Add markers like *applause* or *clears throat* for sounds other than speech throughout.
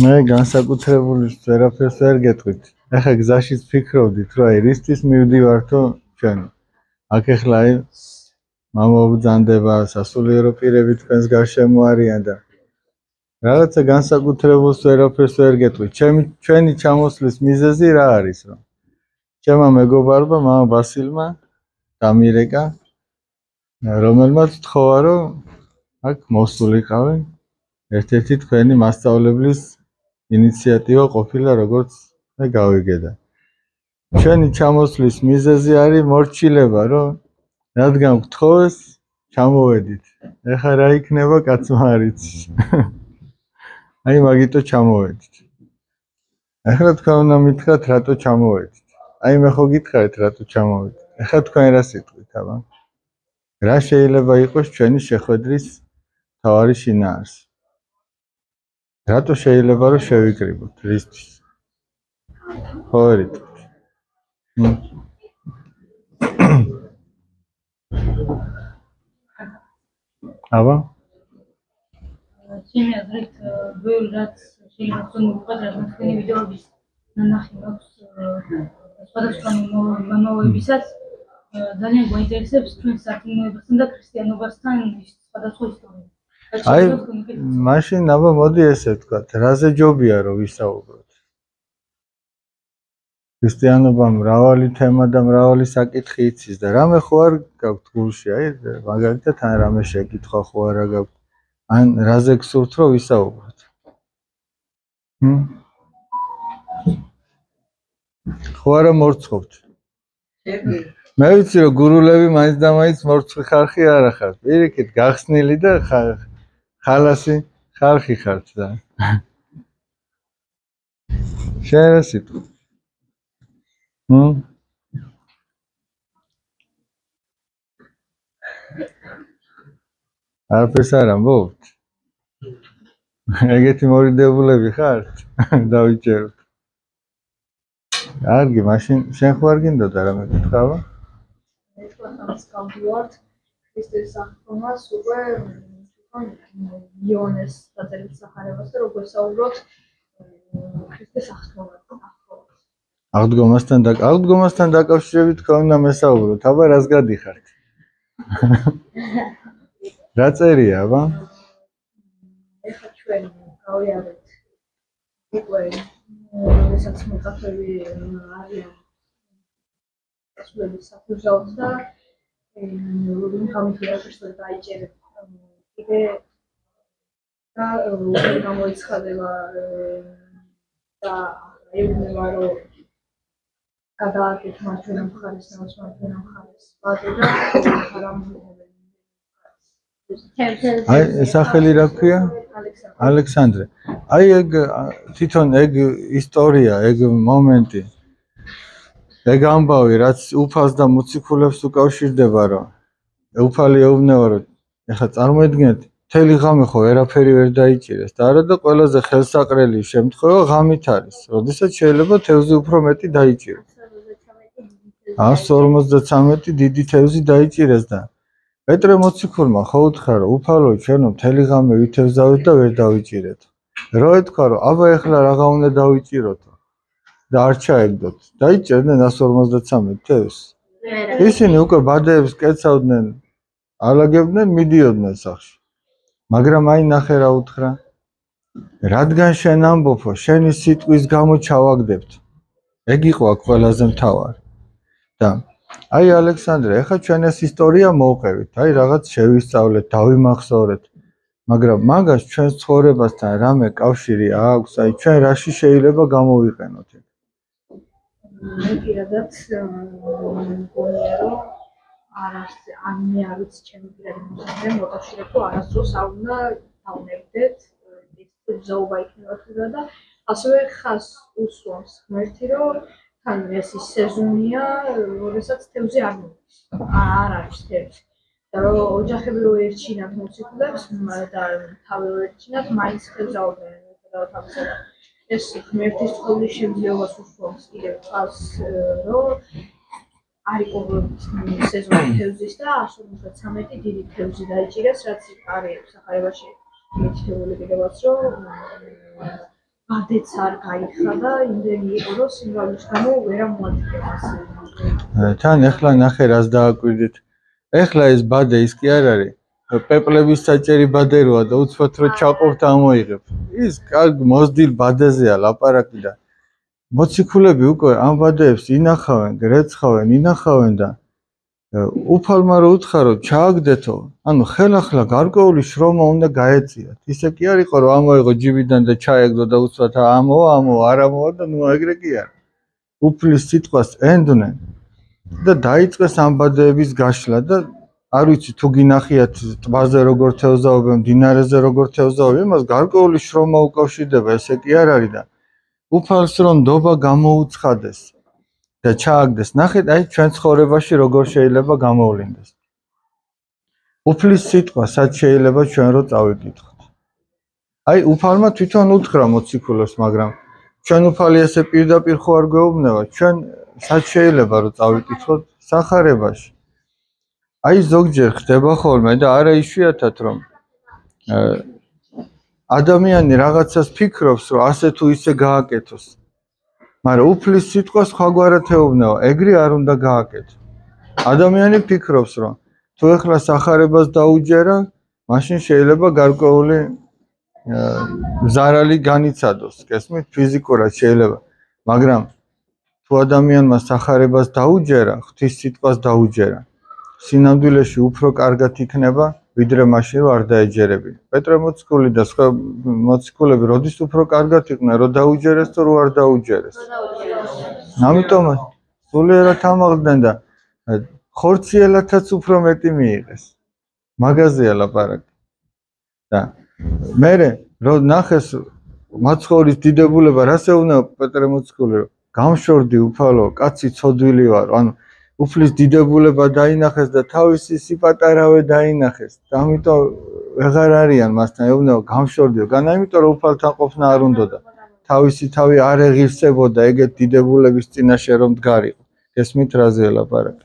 მე განსაკუთრებული ვერაფერს ვერ გეტყვით. ახლა გზაშიც ფიქრობდით, რომ აი რისთვის მივდივართო ჩვენ. აქ ახლა აი მამა ბძანდება, სასულიერო პირები თქვენს გარშემო არიან და რაღაცა განსაკუთრებულს ვერაფერს ვერ გეტყვით. ჩემი ჩვენი ჩამოსვლის მიზეზი რა არის, რომ ჩემმა მეგობარმა მამა ბასილმა დამირეკა რომელმაც თხოვა რომ აქ მოსულიყავენ ერთ-ერთი თქვენი მასწავლებლის ინიციატივა ყოფილა როგორც მე გავიგე და. ჩვენი ჩამოსვლის მიზეზი არის მორჩილება რომ რადგან გთხოვეს ჩამოვედით. ეხა რა იქნება კაცმა არიც *laughs* აი მაგიტო ჩამოვედით. ეხლა თქვენ უნდა მითხრათ რატო ჩამოვედით? აი მე ხო გითხარით რატო ჩამოვედით? ეხლა თქვენ რა სიტყვით აბა? რა შეიძლება იყოს ჩვენი შეხვედრის თავარი შინაარსი რატო შეიძლება რომ შევიკრიბოთ რისთვის? ხო ერით აბა? ჩემი აზრით ბევრი რაც შეიძლება თქვენ მოყვეთ რა თქვენი ვიდეოების ნანახი მაქვს სხვადასხვა მომავლებისას ძალიან გვაინტერესებს თქვენ საქმეებასთან და ქრისტიანობასთან სხვადასხვა ისტორია აი მაშინ აბა მოდი ესე ვთქვა რაზე ჯობია რომ ვისაუბროთ? ქრისტიანობა მრავალი თემა და მრავალი საკითხი იცის და რამე ხო არ გაქვთ გულში აი მაგალითად ან რამე შეკითხვა ხო არა გაქვთ ან რაზე გსურთ რომ ვისაუბროთ? ჰმ? ხო არა მორცხობთ მე ვიცი რომ გურულები მაინც და მაინც მორცხი ხარხი არ ახართ პირიქით გახსნილი და ხალასი ხალხი ხართ და. შეერესით მ არაფერს არ ამბობთ? ეგეთი მორიდებულები ხართ? დავიჭეროთ. კარგი მაშინ შენ ხო არ გინდოდა რამე გითხრა ეს ყველას გავდივართ ქრისტეს აღდგომას უკვე იონეს დაწერილ სახარებას და როგორ საუბრობთ ქრისტეს აღდგომასთან აღდგომასთან და აღდგომასთან დაკავშირებით თქვენ უნდა მესაუბროთ აბა რას გადიხართ? *laughs* რა წერია აბა? ეხა ჩვენ გავიარეთ. უკვე როდესაც მოწაფები არიან. ასულების საფუძვლად და რომ გამიქია ქრისტეს დაიჭერეთ კიდე და როგორ გამოიცხადება და ეუბნება რომ გადააკეთ მარჯვენა მხარეს და მარჯვენა მხარეს. ბატე და აი სახელი რა ქვია? ალექსანდრე. აი ეგ თვითონ ეგ ისტორია ეგ მომენტი. ეგ ამბავი რაც უფალს და მოციქულებს უკავშირდება რომ უფალი ეუბნება რომ ეხლა წარმოიდგინეთ მთელი ღამე ხო ვერაფერი ვერ დაიჭირეს და არა და ყველაზე ხელსაყრელი შემთხვევა ღამით არის როდესაც შეიძლება თევზი უფრო მეტი დაიჭიროს 153 დიდი თევზი დაიჭირეს და პეტრე მოციქულმა ხო უთხრა რომ უფალო ჩვენო მთელი ღამე ვითევზავით და ვერ დავიჭირეთ. რო ეთქვა რომ აბა ეხლა რაღა უნდა დავიჭიროთ და არ ჩაეგდოთ დაიჭერდნენ 153 თევზს. ისინი უკვე ბადეებს კეცავდნენ ალაგებდნენ მიდიოდნენ სახში მაგრამ აი ნახე რა უთხრა. რადგან შენ ამბობო შენი სიტყვის გამო ჩავაგდებთ? ეგ იყო აქ ყველაზე მთავარი. და აი ალექსანდრე ეხა ჩვენ ეს ისტორია მოვყევით აი რაღაც შევისწავლეთ დავიმახსოვრეთ. მაგრამ მაგას ჩვენ ცხოვრებასთან რამე კავშირი აქვს? აი ჩვენ რაში შეიძლება გამოვიყენოთ? ეგ მე პირადად მგონია რომ არ ან მე არ ვიცი ჩემი პირადი მოსაზრება მოკავშირეო არასდროს არ უნდა დავნებდეთ ეს ზოობა იქნება და ასევე ხას უსვამს ღმერთი რომ თან ეს ის სეზონია როდესაც თევზი არ მოდის. არ არის თევზი. და რომ ოჯახები რო ერჩინათ მოციქულებს და თავი რო ერჩინათ მაინც თევზაოდნენ და თავისა ეს ღმერთის წყობის შემძლეობას უსვამს კიდევ ხას რომ არის ყოველ სეზონი *coughs* თევზის და 153 დიდი თევზი დაიჭირეს, რაც არის სახარებაში მითითებული კიდევაც, რომ ბადეც არ გაიხსნა და იმდენი იყო რომ სიმრავლის გამო ვერ ამოადგენს. თან ახლა ნახე რას დააკვირდით. ახლა ეს ბადე ის კი არ არის. პეპლების საჭერი ბადე როა და უცბად რო ჩაყოფთ ამოიღებ. ის კარგ მოზდილ ბადეზეა ლაპარაკი და მოციქულები უკვე ამ ბადეებს ინახავენ, გრეცხავენ, ინახავენ და უფალმა რო უთხარო ჩააგდეთო, ანუ ხელახლა გარკვეული შრომა უნდა გაეწიათ. ისე კი არ იყო რომ ამოიღო ჯიბიდან და ჩაეგდო და უცბად ამო, ამო, არ ამოა და ნუ ეგრე კი არ. უფლის სიტყვას ენდნენ და დაიწყეს ამ ბადეების გაშლა და არ ვიცი თუ გინახიათ ტბაზე როგორ თევზაობენ, დინარეზე როგორ თევზაობენ, იმას გარკვეული შრომა უკავშირდება, ესე კი არ არის და უფალს რომ ნდობა გამოუცხადეს და ჩააგდეს. ნახეთ, აი ჩვენ ცხოვრებაში როგორ შეიძლება გამოვლინდეს. უფლის სიტყვა სად შეიძლება ჩვენ რო წავიკითხოთ. აი უფალმა თვითონ უთხრა მოციქულებს, მაგრამ ჩვენ უფალი ესე პირდაპირ ხო არ გვეუბნება, ჩვენ სად შეიძლება რო წავიკითხოთ სახარებაში. აი ზოგჯერ ხდება ხოლმე და არა იშვიათად რომ ადამიანი რაღაცას ფიქრობს, რომ ასე თუ ისე გააკეთოს. მაგრამ უფლის სიტყვა სხვაგვარად ეუბნება, ეგრე არ უნდა გააკეთო. ადამიანი ფიქრობს, რომ თუ ეხლა сахарებას დაუჯერა, მაშინ შეიძლება გარკვეული ზარალი განიცადოს, გესმით, ფიზიკურად შეიძლება, მაგრამ თუ ადამიანმა сахарებას დაუჯერა, ღვთის სიტყვას დაუჯერა, სინამდვილეში უფრო კარგად იქნება ვიდრე მაშინ რომ არ დაეჯერებინა. პეტრე მოციქული და სხვა მოციქულები როდის უფრო კარგად იყვნენ, რომ დაუჯერეს თუ რო არ დაუჯერეს. ამიტომ სულიერად ამაღლდნენ და ხორციელათაც უფრო მეტი მიიღეს. მაგაზია ლაპარაკი. და მე რო ნახეს მაცხოვრის დიდებულება რას ეუბნება პეტრე მოციქული რომ გამშორდი უფალო, კაცი ცოდვილი ვარ, ანუ უფლის დიდებულება დაინახეს და თავისი სიპატარავე დაინახეს. და ამიტომ ვეღარ არიან მასთან ეუბნება გამშორდიო, განა იმიტომ რომ უფალთან ყოფნა არ უნდოდა. თავისი თავი არ ეღირსებოდა ეგეთ დიდებულების წინაშე რომ დგარიყო. გესმით რაზე ელაპარაკი?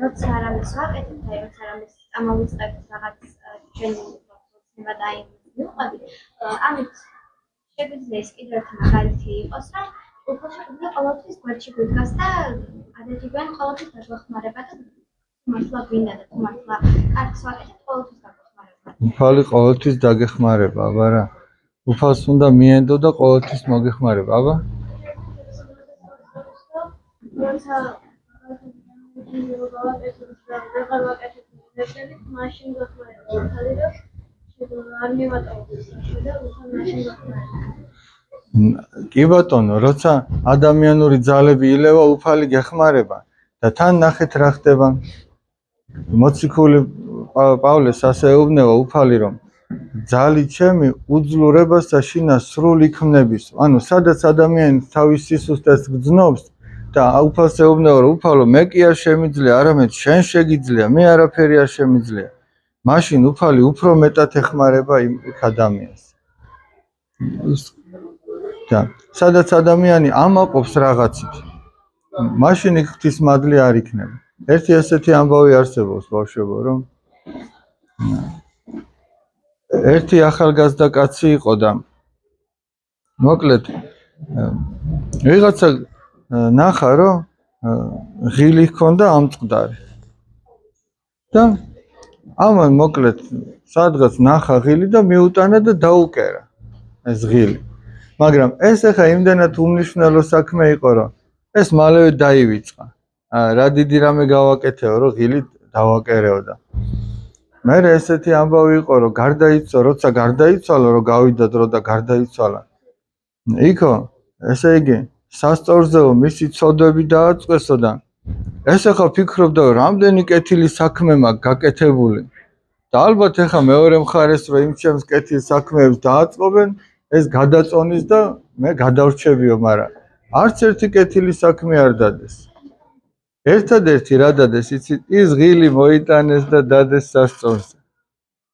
როცა არამის ვაკეთებ და როცა არამის ამოვიწყებ რაღაც ჩვენი პროცესება და იმ მიყვები ამით შეგვიძლია ეს კიდევ ერთი მაგალითი იყოს რომ უფალშობილი ყოველთვის გვერდში გვიდგას და ადეთიდან ყოველთვის დაგვეხმარება და მართლა გვინდა და თუ მართლა კარგს ვაკეთებ ყოველთვის დაგვეხმარება. უფალი ყოველთვის დაგეხმარება, აბა რა. უფალს უნდა მიენდო და ყოველთვის მოგეხმარება, აბა. მაშინ გახმარება. ხალი და არ მივატოვებ შედა უთან მაშინ გახმარება. კი ბატონო, როცა ადამიანური ძალები ილევა, უფალი გეხმარება და თან ნახეთ რა ხდება. მოციქული პავლეს ასე ეუბნება უფალი რომ ძალი ჩემი უძლურებას და შინა სრულ იქმნების. ანუ სადაც ადამიანი თავის სისუსტეს გძნობს და უფალს ეუბნება რომ უფალო მე კი არ შემიძლია, არამედ შენ შეგიძლია, მე არაფერი არ შემიძლია. მაშინ უფალი უფრო მეტად ეხმარება იმ ადამიანს. და სადაც ადამიანი ამაყობს რაღაცით მაშინ იქ ღვთის მადლი არ იქნება. ერთი ასეთი ამბავი არსებობს ბავშვებო რომ ერთი ახალგაზრდა კაცი იყო და მოკლედ ვიღაცა ნახა რომ ღილი ჰქონდა ამწყდარი და ამან მოკლედ სადღაც ნახა ღილი და მიუტანა და დაუკერა ეს ღილი მაგრამ ეს ახლა იმდანაც უმნიშვნელო საქმე იყო რომ ეს მალევე დაივიწყა. რა დიდი რამე გავაკეთეო რომ ღილი დავაკერეო და მე ესეთი ამბავი იყო რომ გარდაიცვალა როცა გარდაიცვალა რომ გავიდა დრო და გარდაიცვალა. იქო ესე იგი სასწორზეო მისი წოდები დააწყვესო და ეს ახლა ფიქრობდა რამდენი კეთილი საქმე მაქვს გაკეთებული. და ალბათ ახლა მეორე მხარეს რომ იმ ჩემს კეთილ საქმეებს დააწყობენ ეს გადაწონის და მე გადავრჩებიო, მაგრამ არც ერთი კეთილი საქმე არ დადეს. ერთადერთი რა დადეს, იცით, ის ღილი მოიტანეს და დადეს სასწორს.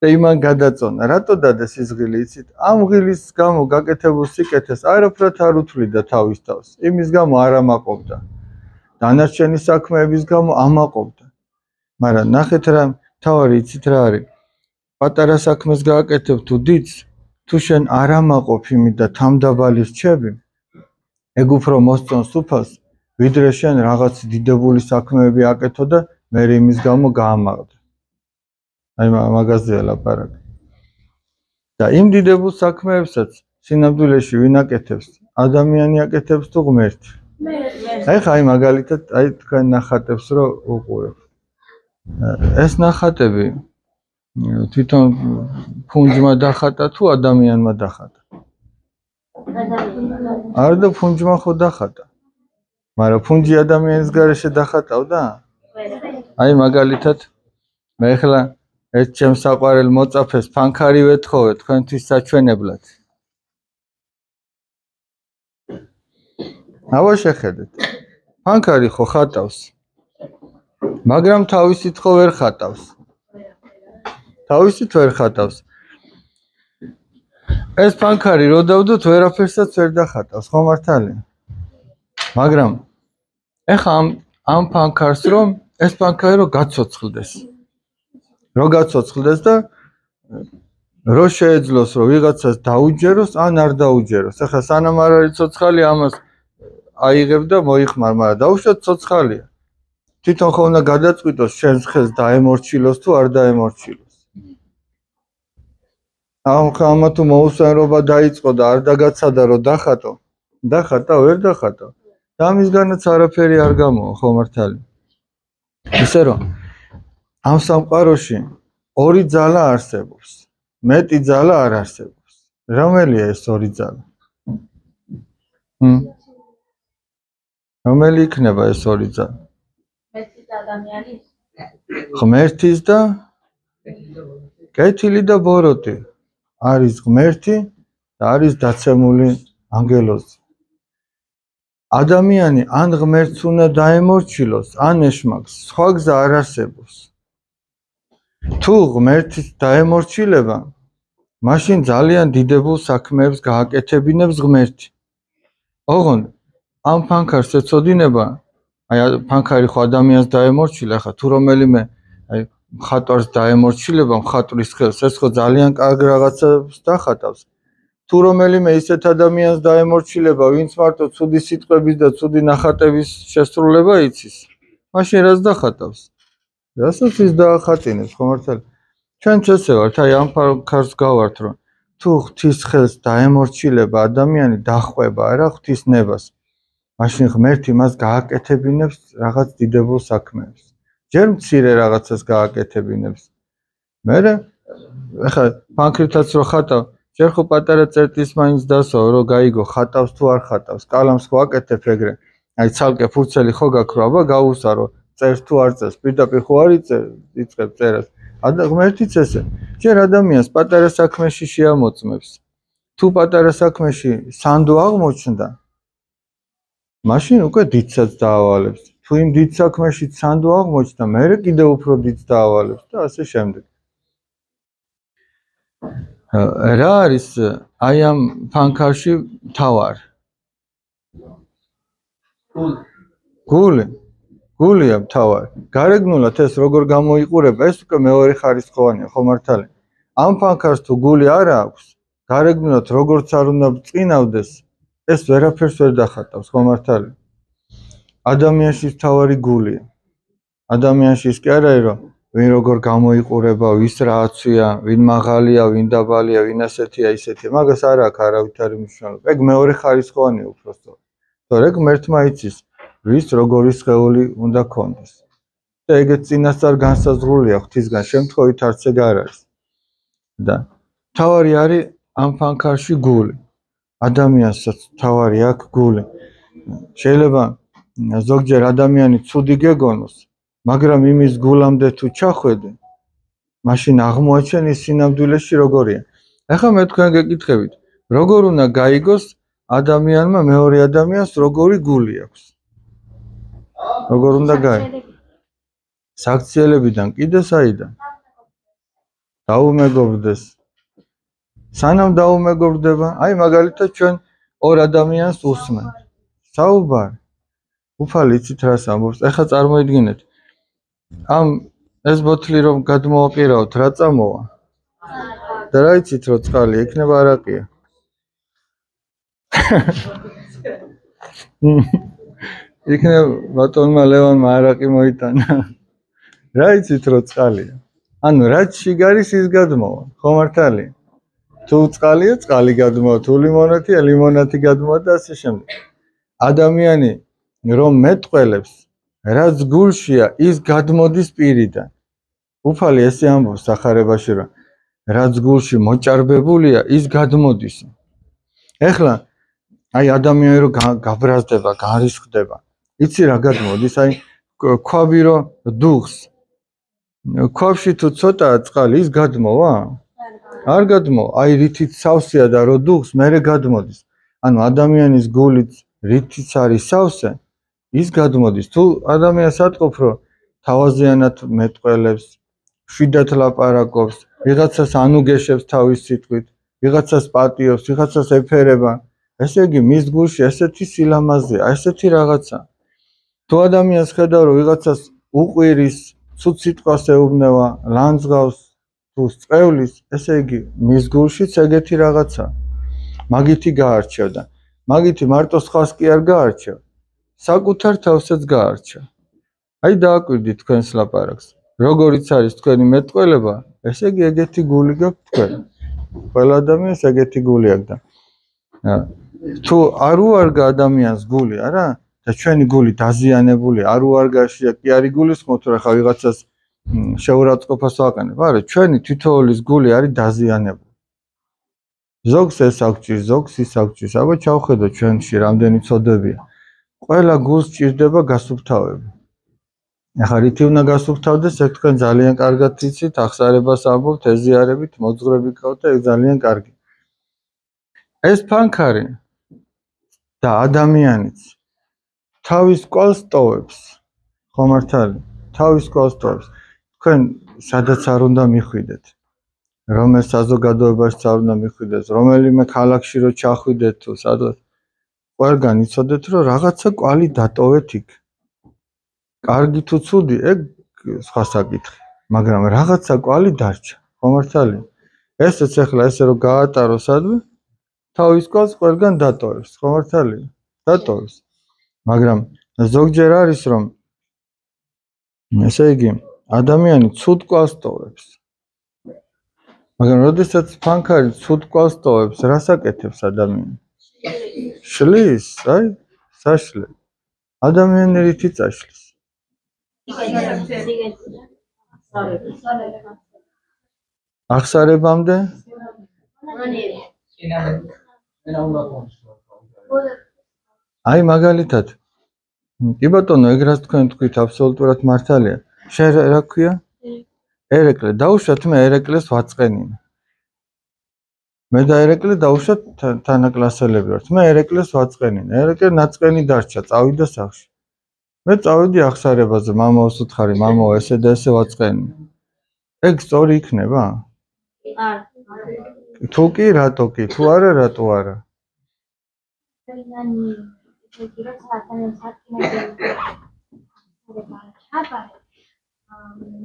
და იმან გადაწონა. რატო დადეს ის ღილი, იცით? ამ ღილის გამო გაკეთებულ სიკეთეს არაფრად არ უთვლიდა თავის თავს. იმის გამო არ ამაყობდა. დანარჩენი საქმეების გამო ამაყობდა. მაგრამ ნახეთ რა, თავარი იცით რა არის? პატარა საქმეს გააკეთებ თუ დიდს თუ შენ არ ამაყოფ იმით და თამდაბალი რჩები ეგ უფრო მოსწონს უფალს ვიდრე შენ რაღაც დიდებული საქმეები აკეთო და მე იმის გამო გაამაღლე აი მაგაზეა ლაპარაკი. და იმ დიდებულ საქმეებსაც სინამდვილეში ვინ აკეთებს? ადამიანი აკეთებს თუ ღმერთი? მე მე აი ხაი მაგალითად აი თქვენ ნახატებს რო უყურებ. ეს ნახატები თვითონ ფუნჯმა დახატა თუ ადამიანმა დახატა? არ და ფუნჯმა ხო დახატა? მაგრამ ფუნჯი ადამიანის გარეშე დახატავდა? აი მაგალითად მე ახლა ეს ჩემ საყვარელ მოწაფეს ფანქარი ვეთხოვე თქვენთვის საჩვენებლად. ავა შეხედეთ ფანქარი ხო ხატავს? მაგრამ თავისით ხო ვერ ხატავს თავისით ვერ ხატავს. ეს ფანქარი რო დავდოთ ვერაფერსაც ვერ დახატავს ხო მართალია? მაგრამ ეხა ამ ამ ფანქარს რომ ეს ფანქარი რო გაცოცხლდეს რო გაცოცხლდეს და რო შეეძლოს რომ ვიღაცას დაუჯეროს ან არ დაუჯეროს. ეხა სანამ არ არის ცოცხალი ამას აიღებ და მოიხმარ მაგრამ დაუშვათ ცოცხალია. თვითონ ხო უნდა გადაწყვიტოს შენს ხელს დაემორჩილოს თუ არ დაემორჩილოს ამ ხამა თუ მოუსვენრობა დაიწყო და არ დაგაცადა რომ დახატო. დახატა ვერ დახატა და ამისგანაც არაფერი არ გამოა ხო მართალი? ისე რომ ამ სამყაროში ორი ძალა არსებობს მეტი ძალა არ არსებობს. რომელია ეს ორი ძალა? ჰმ? რომელი იქნება ეს ორი ძალა? მეტი ადამიანის ღმერთის და კეთილი და ბოროტი არის ღმერთი და არის დაცემული ანგელოზი. ადამიანი ან ღმერთს უნდა დაემორჩილოს, ან ეშმაკს, სხვა გზა არ არსებობს. თუ ღმერთის დაემორჩილება, მაშინ ძალიან დიდებულ საქმეებს გააკეთებინებს ღმერთი. ოღონდ ამ ფანქარს ეწოდინება, აი ფანქარი ხო ადამიანს დაემორჩილა, ხა თუ რომელიმე აი მხატვარს დაემორჩილება მხატვრის ხელს. ეს ხო ძალიან კარგ რაღაცებს დახატავს. თუ რომელიმე ისეთ ადამიანს დაემორჩილება ვინც მარტო ცუდი სიტყვების და ცუდი ნახატების შესრულება იცის მაშინ რას დახატავს? რასაც ის დაახატინებს ხო მართალ ჩვენ წესე ვართ აი ამ ფარქარს გავართ რომ თუ ღვთის ხელს დაემორჩილება ადამიანი დახვება რა ღვთის ნებას მაშინ ღმერთი მას გააკეთებინებს რაღაც დიდებულ საქმეებს ჯერ მცირე რაღაცას გააკეთებინებს. მე ახლა ფანქრითაც რო ხატავ, ჯერ ხო პატარა წერტის მაინც დასო, რო გაიგო ხატავს თუ არ ხატავს. კალამს ხო აკეთებ ეგრე. აი ცალკე ფურცელი ხო გაქროვა, გაუსარო, წერს თუ არ წერს, პირდაპირ ხო არ იწერ, იწყებ წერას. ადა ღმერთიც ესე. ჯერ ადამიანს პატარა საქმეში შეამოწმებს. თუ პატარა საქმეში სანდო აღმოჩნდა, მაშინ უკვე დიდსაც დაავალებს. თუ იმ დიდ საქმეში ცანდო აღმოჩნდა, მე კიდევ უფრო დიდს დაავალებს და ასე შემდეგ. რა არის აი ამ ფანქარში თავარ? გული. გულია თავარ. გარეგნულად ეს როგორ გამოიყურება, ეს უკვე მეორე ხარისხოვანია, ხო მართალი? ამ ფანქარს თუ გული არ აქვს, გარეგნულად როგორც არ უნდა წინავდეს, ეს ვერაფერს ვერ დახატავს, ხო მართალი? ადამიანში თავარი გულია. ადამიანში ის კი არა, რომ ვინ როგორ გამოიყურება, ვის რა აცვია, ვინ მაღალია, ვინ დაბალია, ვინ ასეთია, ისეთია. მაგას არ აქვს არავითარი მნიშვნელობა. ეგ მეორე ხარისხოვანია უბრალოდ. თორე ღმერთმა იცის, ვის როგორი სხეული უნდა ქონდეს. და ეგეც წინასწარ განსაზღვრულია ღვთისგან, შემთხვევით არც ეგ არ არის. და თავარი არის ამ ფანქარში გული. ადამიანსაც თავარი აქვს გული. შეიძლება ზოგჯერ ადამიანი ცუდი გეგონოს, მაგრამ იმის გულამდე თუ ჩახვედე, მაშინ აღმოაჩენი სინამდვილეში როგორია. ახლა მე თქვენ გეკითხებით, როგორ უნდა გაიგოს ადამიანმა მეორე ადამიანს როგორი გული აქვს? როგორ უნდა გაიგოს? საქციელებიდან კიდე საიდან? დაუმეგობრდეს. სანამ დაუმეგობრდება, აი მაგალითად ჩვენ ორ ადამიანს უსმენთ. საუბარი უფალი იცით რას ამბობს? ეხლა წარმოიდგინეთ. ამ ეს ბოთლი რომ გადმოაყირავთ, რა წამოვა? და რა იცით რომ წყალი იქნება არაყია? *laughs* იქნებ ბატონმა ლევანმა არაყი მოიტანა. რა იცით რომ წყალია? ანუ რაც შიგარის ის გადმოვა? ხო მართალი თუ წყალია წყალი გადმოვა. თუ ლიმონათია ლიმონათი გადმოვა და ასე შემდეგ. ადამიანი რომ მეტყველებს რაც გულშია ის გადმოდის პირიდან უფალი ესე ამბობს სახარებაში რომ რაც გულში მოჭარბებულია ის გადმოდის ეხლა აი ადამიანი რომ გაბრაზდება, გარისხდება. იცი რა გადმოდის? აი ქვაბი რო დუხს. ქვაბში თუ ცოტაა წყალი, ის გადმოვა? არ გადმო. აი რითიც სავსეა და რო დუხს, მერე გადმოდის. ანუ ადამიანის გულით რითიც არის სავსე, ის გადმოდის. თუ ადამიანს ატყობ, რომ თავაზიანად მეტყველებს, შვიდათ ლაპარაკობს, ვიღაცას ანუგეშებს თავის სიტყვით, ვიღაცას პატიობს, ვიღაცას ეფერება, ესე იგი მის გულში ესეთი სილამაზეა, ესეთი რაღაცა. თუ ადამიანს ხედავ რომ ვიღაცას უყვირის, ცუც სიტყვას ეუბნება, ლანძღავს, თუ სწევლის, ესე იგი მის გულშიც ეგეთი რაღაცა. მაგითი გაარჩევ და მაგითი მარტო სხვას კი არ გაარჩევ. საკუთარ თავსაც გაარჩევ. აი დააკვირდით თქვენს ლაპარაკს. როგორიც არის თქვენი მეტყველება, ესე იგი ეგეთი გული გაქვთ თქვენ. ყველა ადამიანს ეგეთი გული აქვს და თუ არ უარგა ადამიანს გული, არა? და ჩვენი გული დაზიანებული, არ უარგაშია, კი არის გულისხმობ, თუ ხა ვიღაცას შეურაცხყოფას ვაყენებ, არა? ჩვენი თითოეულის გული არის დაზიანებული. ზოგს ეს აღჭირს, ზოგს ის აღჭირს, აბა ჩავხედო ჩვენში რამდენი წოდებია. ყველა გულს ჭირდება გასუფთავება. ახლა რითი უნდა გასუფთავდეს, ეს თქვენ ძალიან კარგად იცით, ახსარებას ამბობთ, ეზიარებით, მოძღვრები ყავთ და ეს ძალიან კარგი. ეს ფანქარი და ადამიანიც თავის ყოლს ტოვებს ხომ მართალი თავის ყოლს ტოვებს თქვენ სადაც არ უნდა მიხვიდეთ რომელ საზოგადოებაში არ უნდა მიხვიდეთ რომელიმე ქალაქში რო ჩახვიდეთ თუ სადღაც ყველგან იცოდეთ რომ რაღაცა კვალი დატოვეთ იქ კარგი თუ ცუდი ეგ სხვა საკითხი მაგრამ რაღაცა კვალი დარჩა ხომ მართალი ესეც ახლა ესე რომ გაატარო სადმე თავის კვალს ყველგან დატოვებს, ხო მართალი? დატოვებს. მაგრამ ზოგჯერ არის რომ ესე იგი ადამიანი ცუდ კვალს ტოვებს. მაგრამ როდესაც ფანქარი ცუდ კვალს ტოვებს, რას აკეთებს ადამიანი? შლის, აი, საშლე. ადამიანი რითი წაშლის? ახსარებამდე? მანერა. აი მაგალითად კი ბატონო ეგ რას თქვენ თქვით აბსოლუტურად მართალია შენ რა ქვია ერეკლე დაუშვათ მე ერეკლეს ვაწყენინე მე და ერეკლე დაუშვათ თანაკლასელები ვართ მე ერეკლეს ვაწყენინე. ერეკლე ნაწყენი დარჩა წავიდა სახში მე წავედი ახსარებაზე მამაოს უთხარი მამაო ესე და ესე ვაწყენინე. ეგ სწორი იქნება? არ. თუ კი რატო კი? თუ არა რატო არა? ჩაბარე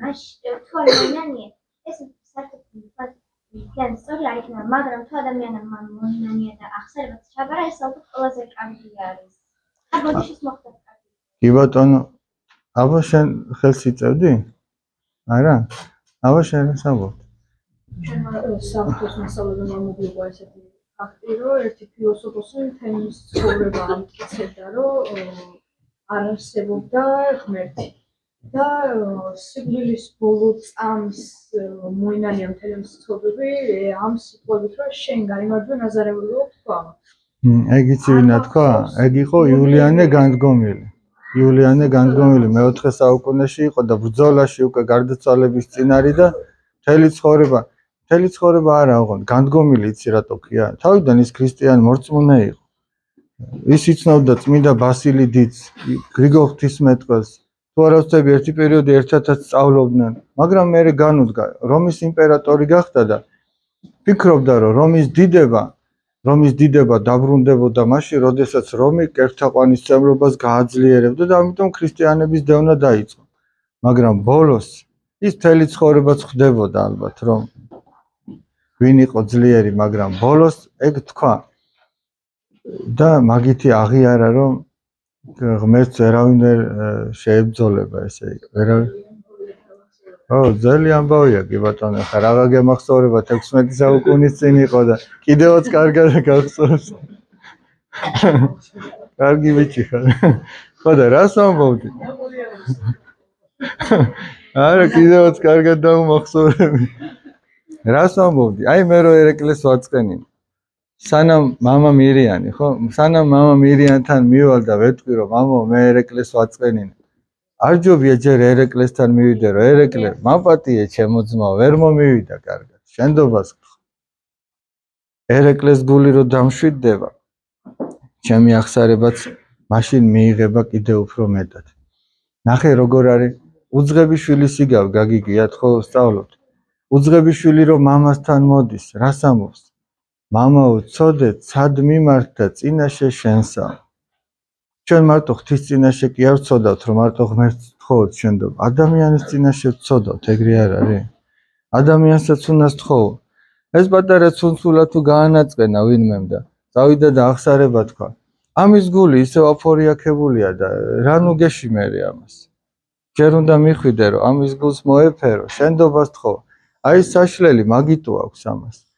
მაშ თუ რანანი ეს საათი ფაქტი სწორი არის მაგრამ თუ ადამიანმა მონანია და ახსერებაც ჩაბარა ეს ალბათ ყველაზე კარგი არის. აბოდიშის მოხდა კი ბატონო. აბა შენ ხელს იწევდი? არა. აბა შენ სამბობ საფრთხის მასალაზე მომიგვა ესეთი ფაქტი, რომ ერთი ფილოსოფოსი თემის ცხოვრება ამტკიცებდა, რომ არ არსებობდა ღმერთი. და სიკვდილის ბოლო წამს მოინანია მთელი მსწობები ამ სიტყვებით, რომ შენ გამარჯვე ნაზარეულო თქვა. ეგ იცი ვინა თქვა? ეგ იყო იულიანე განდგომილი. იულიანე განდგომილი მეოთხე საუკუნეში იყო და ბრძოლაში უკვე გარდაცვალების წინარი და მთელი ცხოვრება მთელი ცხოვრება არა ოღონდ განდგომილი იცი რატო ქია თავიდან ის ქრისტიანი მორწმუნე იყო ის იცნობდა წმინდა ბასილი დიც გრიგოლ ღვთისმეტყველს თუ არა ვწები ერთი პერიოდი ერთადაც სწავლობდნენ მაგრამ მე განუდგა რომის იმპერატორი გახდა და ფიქრობდა რომ რომის დიდება რომის დიდება დაბრუნდებოდა მაშინ როდესაც რომი კერთაყვანის წემლობას გააძლიერებდა და ამიტომ ქრისტიანების დევნა დაიწყო. მაგრამ ბოლოს ის მთელი ცხოვრებაც ხდებოდა ალბათ რომ ვინ იყო ძლიერი, მაგრამ ბოლოს ეგ თქვა და მაგითი აღიარა რომ ღმერთს ვერავინ ვერ შეებძოლება ესე იგი. ვერავინ ო, ძალიან ამბავია კი ბატონო, ხა რაღა გემახსოვრება 16 საუკუნის წინ იყო და კიდევაც კარგად გახსოვს. კარგი ბიჭი ხარ. ხო და რას ამბობდი? არა, კიდევაც კარგად დამახსოვრები. რას ამბობდი? აი მე რო ერეკლეს ვაწყენინე. სანამ мама მირიანი, ხო? სანამ мама მირიანთან მივალდა ვეტყვი რომ мама მე ერეკლეს ვაწყენინე. არჯობია ჯერ ერეკლესთან მივიდე რომ ერეკლე მაპატიე ჩემო ძმა ვერ მომივიდა კარგად. შენდობას ერეკლეს გული რომ დამშვიდდება ჩემი ახსარებაც მაშინ მიიღება კიდე უფრო მეტად. ნახე როგორ არის უძღები შვილის იგავ გაგიგიათ ხო სწავლობთ. უძღები შვილი რომ მამასთან მოდის, რას ამბობს? მამაო, ცოდე, ცად მიმართ და წინაშე შენსა. ჩვენ მარტო ღვთის წინაშე კი არ ვცოდავთ, რომ მარტო ღმერთს თხოვოთ შენდობ. ადამიანის წინაშე ვცოდავთ, ეგრე არ არის? ადამიანსაც უნდა თხოვო. ეს პატარა ცუნცულა თუ გაანაწყენა ვინმემ და წავიდა და ახსარება თქვა. ამის გული ისევ აფორიაქებულია და რანუ გეშიმერე ამას. ჯერ უნდა მიხვიდე რომ ამის გულს მოეფერო, შენდობას თხოვ. აი საშლელი მაგიტო აქვს ამას.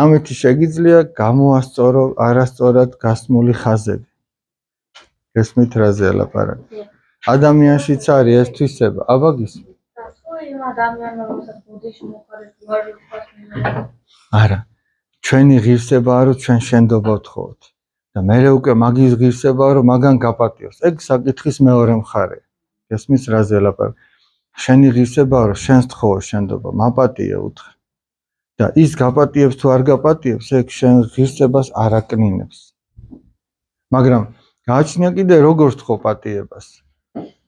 ამით შეგიძლია გამოასწორო არასწორად გასმული ხაზები. ესმით რაზე ლაპარაკი? ადამიანშიც არის ეს თვისება, აბაგის. არა. ჩვენი ღირსებაა რომ ჩვენ შენდობა ვთხოვოთ. და მე უკვე მაგის ღირსებაა რომ მაგან გაპატიოს. ეგ საკითხის მეორე მხარეა. ესმის რაზე ლაპარაკი? შენი ღირსებაა რომ შენს თხოვო შენდობა, მაპატია უთხრ. და ის გაპატიებს თუ არ გაპატიებს, ეგ შენ ღირსებას არ აკნინებს. მაგრამ გააჩნია კიდე როგორ თქო პატიებას.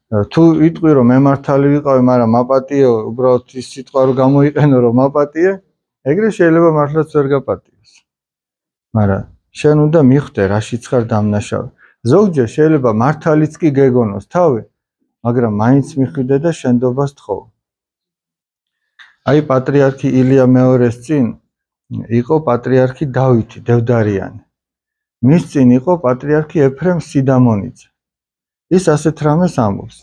თუ იტყვი რომ მე მართალი ვიყავი, მაგრამ მაპატიო, უბრალოდ ის სიტყვა რო გამოიყენო რომ მაპატიე, ეგრე შეიძლება მართლაც ვერ გაპატიოს. მაგრამ შენ უნდა მიხვდე რაშიც ხარ დამნაშავე. ზოგჯერ შეიძლება მართალიც კი გეგონოს თავი, მაგრამ მაინც მიხვიდე და შენდობას თხოვ. აი პატრიარქი ილია მეორეს წინ იყო პატრიარქი დავითი დევდარიანი. მის წინ იყო პატრიარქი ეფრემ სიდამონიძე. ის ასეთ რამეს ამბობს.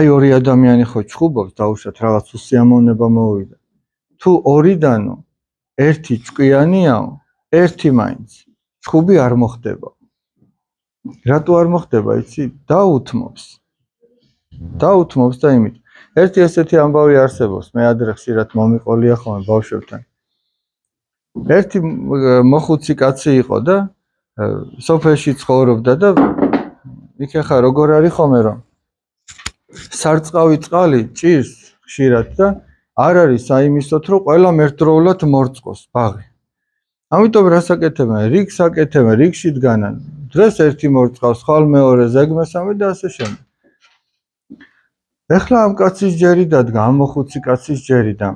აი ორი ადამიანი ხო ჩხუბობს დაუშვათ რაღაც უსიამოვნება მოვიდა. თუ ორიდანო ერთი ჭკვიანიაო, ერთი მაინც ჩხუბი არ მოხდება. რატო არ მოხდება, იცი? დაუთმობს. დაუთმობს და იმით ერთი ესეთი ამბავი არსებობს. მე ადრე ხშირად მომიყოლია ხოლმე ბავშვებთან. ერთი მოხუცი კაცი იყო და სოფელში ცხოვრობდა და იქ ახლა როგორ არის ხოლმე რომ? სარწყავი წყალი ჭირს ხშირად და არ არის საიმისოთ რომ ყველა მერდროულად მორწყოს ბაღი. ამიტომ რასაკეთებენ რიგს აკეთებენ რიგში დგანან. დღეს ერთი მორწყავს ხვალ მეორე ზეგმესამე და ასე შემდეგ ეხლა ამ კაცის ჯერი დადგა, ამ მოხუცი კაცის ჯერი და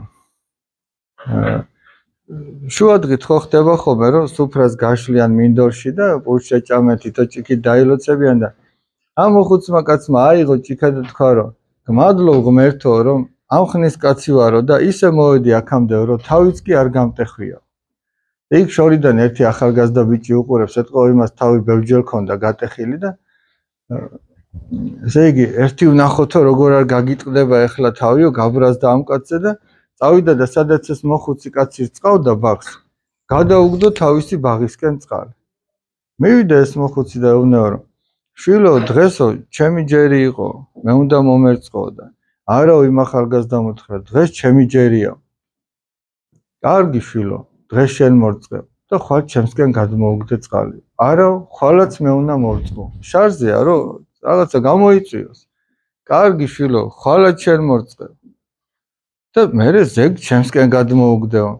შუადღით ხო ხდება ხოლმე რომ სუფრას გაშლიან მინდორში და პურჩეჭამეთი და ჭიქი დაილოცებიან და ამ მოხუცმა კაცმა აიღო ჭიქა და თქვა რომ გმადლობ ღმერთო რომ ამ ხნის კაცი ვარო და ისე მოვედი აქამდე რომ თავიც კი არ გამტეხვია იქ შორიდან ერთი ახალგაზრდა ბიჭი უყურებს ეთყო იმას თავი ბევრჯერ ქონდა გატეხილი და ესე იგი ერთი ვნახოთო როგორ არ გაგიტყდება ახლა თავიო გაბრაზდა ამ კაცზე და წავიდა და სადაც ეს მოხუცი კაცი წავდა ბაღს გადაუგდო თავისი ბაღისკენ წყალი მივიდა ეს მოხუცი და ეუბნება რომ შვილო დღესო ჩემი ჯერი იყო მე უნდა მომერწყო და არა ვიმახალგაზრდა მოთხრა დღეს ჩემი ჯერია. კარგი შვილო დღეს შენ მორწყე და ხვალ ჩემსკენ გადმოუგდე წყალი. არა ხვალაც მე უნდა მორწყო შარზეა რომ რაღაცა გამოიწვიოს. კარგი შვილო, ხვალა ჩვენ მორწყე. და მე ზეგ ჩემსკენ გადმოუგდეო.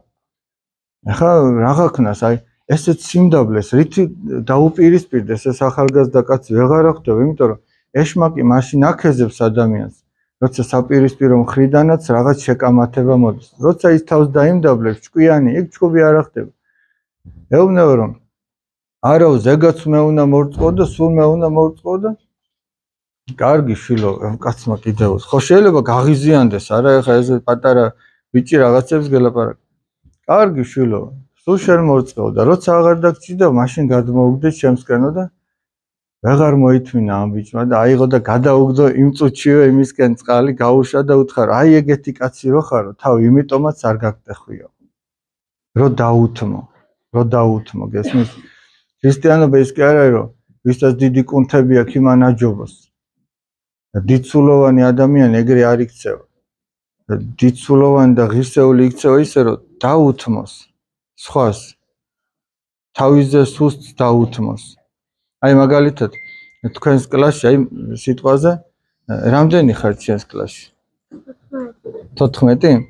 ახლა რაღა ქნას, აი ესეც სიმდაბლეს, რითი დაუპირისპირდეს ეს ახალგაზრდა კაცი ვეღარა ხვდება, იმიტომ რომ ეშმაკი მაშინ აქეზებს ადამიანს, როცა საპირისპირო მხრიდანაც რაღაც შეკამათება მოდის. როცა ის თავს დაიმდაბლებს, ჭკვიანი, ეგ ჭკუები არ ახდება. ეუბნება რომ არა, ზეგაც მე უნდა მორწყო და სულ მე უნდა მორწყო და კარგი შილო კაცმა კიდევ ხო შეიძლება გაღიზიანდეს არა ეხა ეს პატარა ბიჭი რაღაცებს გელაპარაკ კარგი შვილო, სულ შენ მოწყეო და როცა აღარ დაგჭირდა, მაშინ გადმოუგდე ჩემსკენო და ვეღარ მოითმინა ამ ბიჭმა და აიღო და გადაუგდო იმ წუთშივე იმისკენ წყალი გაუშა და უთხრა, აი ეგეთი კაცი რო ხარო, თავ იმიტომაც არ გაგტეხვიო. რო დაუთმო, რო დაუთმო, გესმის? ქრისტიანობა ის კი არა, რომ ვისაც დიდი კუნთები აქვს, იმან აჯობოს. დიდსულოვანი ადამიანი ეგრე არ იქცევა. დიდსულოვანი და ღირსეული იქცევა ისე, რომ დაუთმოს სხვას. თავიზე სუსტ დაუთმოს. აი მაგალითად თქვენს კლასში აი სიტყვაზე რამდენი ხარ ჩვენს კლასში 14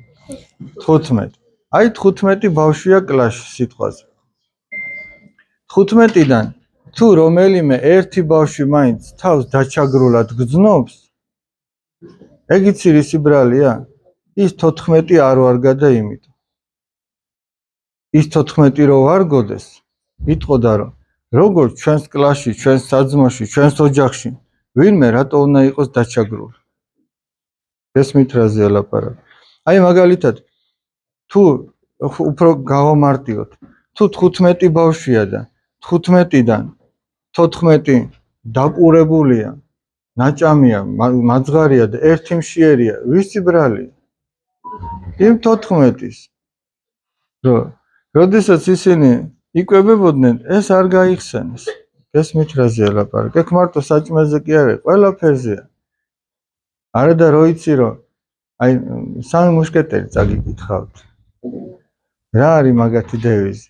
15 აი 15 ბავშვია კლასში სიტყვაზე 15-დან თუ რომელიმე ერთი ბავშვი მაინც თავს დაჩაგრულად გძნობს ეგ იცი რისი ბრალია ის 14 არ ვარგა და იმიტომ ის 14 რო ვარგოდეს იტყოდა რომ როგორ ჩვენს კლასში, ჩვენს საძმოში, ჩვენს ოჯახში ვინმე რატო უნდა იყოს დაჩაგრული? ეს მიტრაზე ლაპარაკ. აი მაგალითად თუ უფრო გავამარტივოთ, თუ 15 ბავშვია და 15-დან 14 დაკურებულია, ნაჭამია, მაძღარია და ერთი მშიერია, ვისი ბრალი? იმ 14-ის. რო როდესაც ისინი იკვებებოდნენ, ეს არ გაიხსენეს. ეს მიჩრაზია ლაპარაკი. ეგ მარტო საჭმეზე კი არის, ყველაფერზეა. არა და როიცი რომ აი სამი მუშკეტერი წაგიკითხავთ. რა არის მაგათი დევიზი?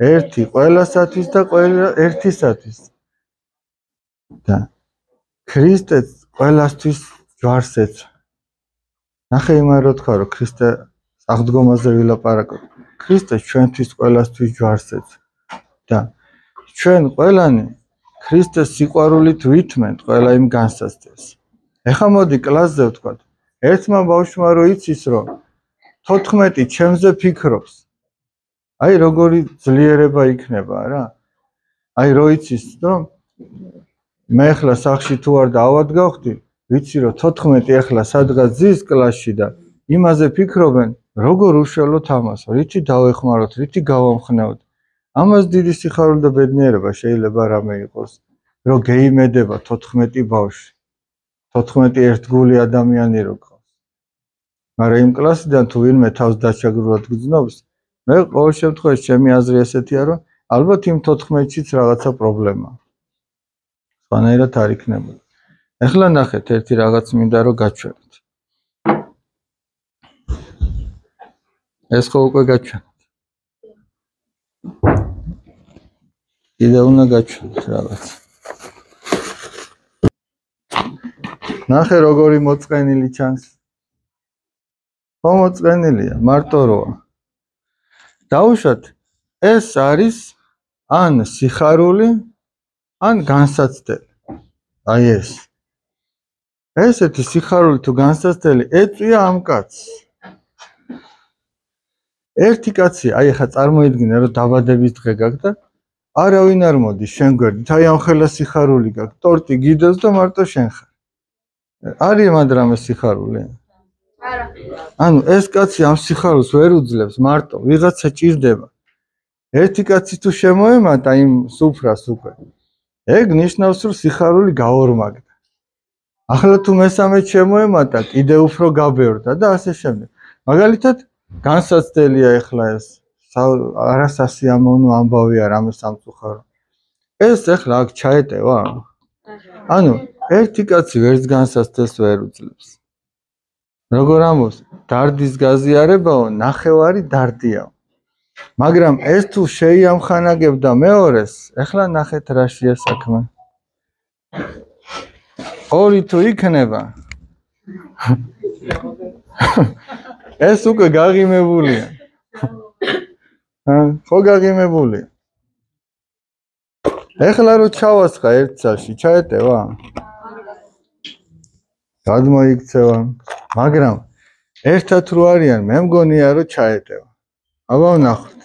ერთი ყველასათვის და ყველა ერთისათვის. და ქრისტეს ყველასთვის ჯვარს ეცა. ნახე იმან რო თქვა რომ ქრისტე აღდგომაზე ვილაპარაკოთ. ქრისტე ჩვენთვის ყველასთვის ჯვარს ეცა. და ჩვენ ყველანი ქრისტეს სიყვარულით ვითმენთ ყველა იმ განსასწრებს. ეხლა მოდი კლასზე ვთქვათ. ერთმა ბავშვმა რო იცის რომ 14 ჩემზე ფიქრობს. აი როგორი ძლიერება იქნება რა. აი რო იცის რომ მე ახლა სახში თუ არ დავადგავხდი, ვიცი რომ 14 ახლა სადღაც ზის კლასში და იმაზე ფიქრობენ, როგორ უშველოთ ამას, რითი დავეხმაროთ, რითი გავამხნევოთ. ამას დიდი სიხარული და ბედნიერება შეიძლება რამე იყოს, რომ გეიმედება 14 ბავშვი. 14 ერთგული ადამიანი რო ყავს. მაგრამ იმ კლასიდან თუ ვინმე თავს დაჩაგრულად გძნობს, მე ყოველ შემთხვევაში ჩემი აზრი ესეთია, რომ ალბათ იმ 14-იც რაღაცა პრობლემაა. სვანაირად არ იქნება. ეხლა ნახეთ, ერთი რაღაც მინდა რომ გაჩვენოთ. ეს ხო უკვე გაჩვენეთ. კიდე უნდა გაჩვენოთ რაღაც. ნახე როგორი მოწყენილი ჩანს. ხო მოწყენილია, მარტო როა. დაუშვათ, ეს არის ან სიხარული, ან განსაცდელი. აი ეს. ესეთი სიხარული თუ განსაცდელი ეწვია ამ კაცს. ერთი კაცი, აი ხა წარმოიდგინე რომ დაბადების დღე გაქვს და არავინ არ მოდის შენ გვერდით, აი ამ ხელა სიხარული გაქვს, ტორტი გიდოს და მარტო შენ ხარ. არის მანდრამე სიხარული? არა. ანუ ეს კაცი ამ სიხარულს ვერ უძლებს მარტო, ვიღაცა ჭირდება. ერთი კაცი თუ შემოემატა იმ სუფრას უკვე. ეგ ნიშნავს რომ სიხარული გაორმაგდა. ახლა თუ მესამე შემოემატა, კიდე უფრო გაბერდა და ასე შემდეგ. მაგალითად განსაცდელია ეხლა ეს არასასიამოვნო ამბავი არ ამის სამწუხარო. ეს ეხლა აქ ჩაეტევა ანუ ერთი კაცი ვერც განსაცდელს ვერ უძლებს. როგორ ამბობს? დარდის გაზიარებაო ნახევარი დარდიაო მაგრამ ეს თუ შეიამხანაგებდა მეორეს ეხლა ნახეთ რა შეა საქმე ორი თუ იქნება ეს უკვე გაღიმებულია. ა ხო გაღიმებულია. ეხლა რო ჩავასხა ერთ წაში, ჩაეტევა? გადმოიქცევა, მაგრამ ერთად რო არიან, მე მგონია რომ ჩაეტევა. აბა ვნახოთ.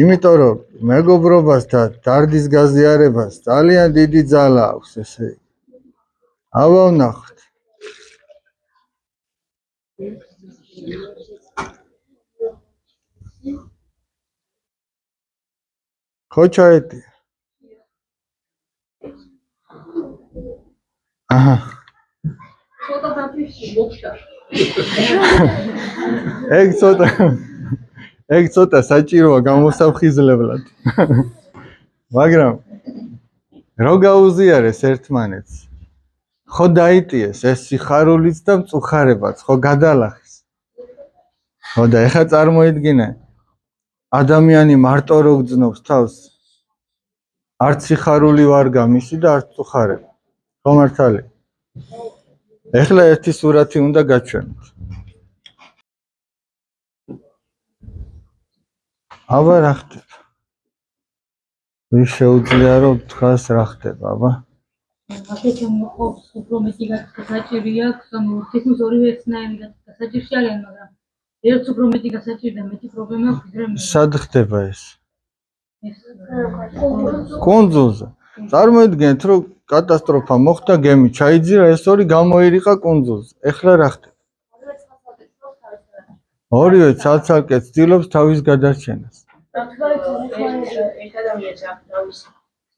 იმიტომ რომ მეგობრობას და დარდის გაზიარებას ძალიან დიდი ძალა აქვს, ესე იგი. აბა ვნახოთ. ქოჩაეტი. აჰა. ცოტა დაფიში მოხდა. ეგ ცოტა ეგ ცოტა საჭიროა გამოსაფხიზლებლად. მაგრამ რო გაუზიარეს ერთმანეთს ხო დაიტიეს ეს სიხარულიც და მწუხარებაც ხო გადალახეს? ხო და ეხა წარმოიდგინე. ადამიანი მარტო რო გძნობს თავს არც სიხარული ვარ გამისი და არც მწუხარება ხო მართალი ეხლა ერთი სურათი უნდა გაჩვენოთ აბა რა ხდება ვის შეუძლია რომ თქვას რა ხდება აბა ასეთ მოყავს უფრო მეტი გასაჭირი აქვს, ანუ თითქმის ორივე ეცნაირი გასაჭირში არიან, მაგრამ ერთს უფრო მეტი გასაჭირი და მეტი პრობლემა აქვს ვიდრე მე. სად ხდება ეს? ეს კუნძულზე. წარმოიდგინეთ, რომ კატასტროფა მოხდა, გემი ჩაიძირა, ეს ორი გამოირიყა კუნძულზე. ეხლა რა ხდება? ორივე ცალ-ცალკე ცდილობს თავის გადარჩენას. რა თქმა უნდა, ერთ ადამიანს აქვს თავის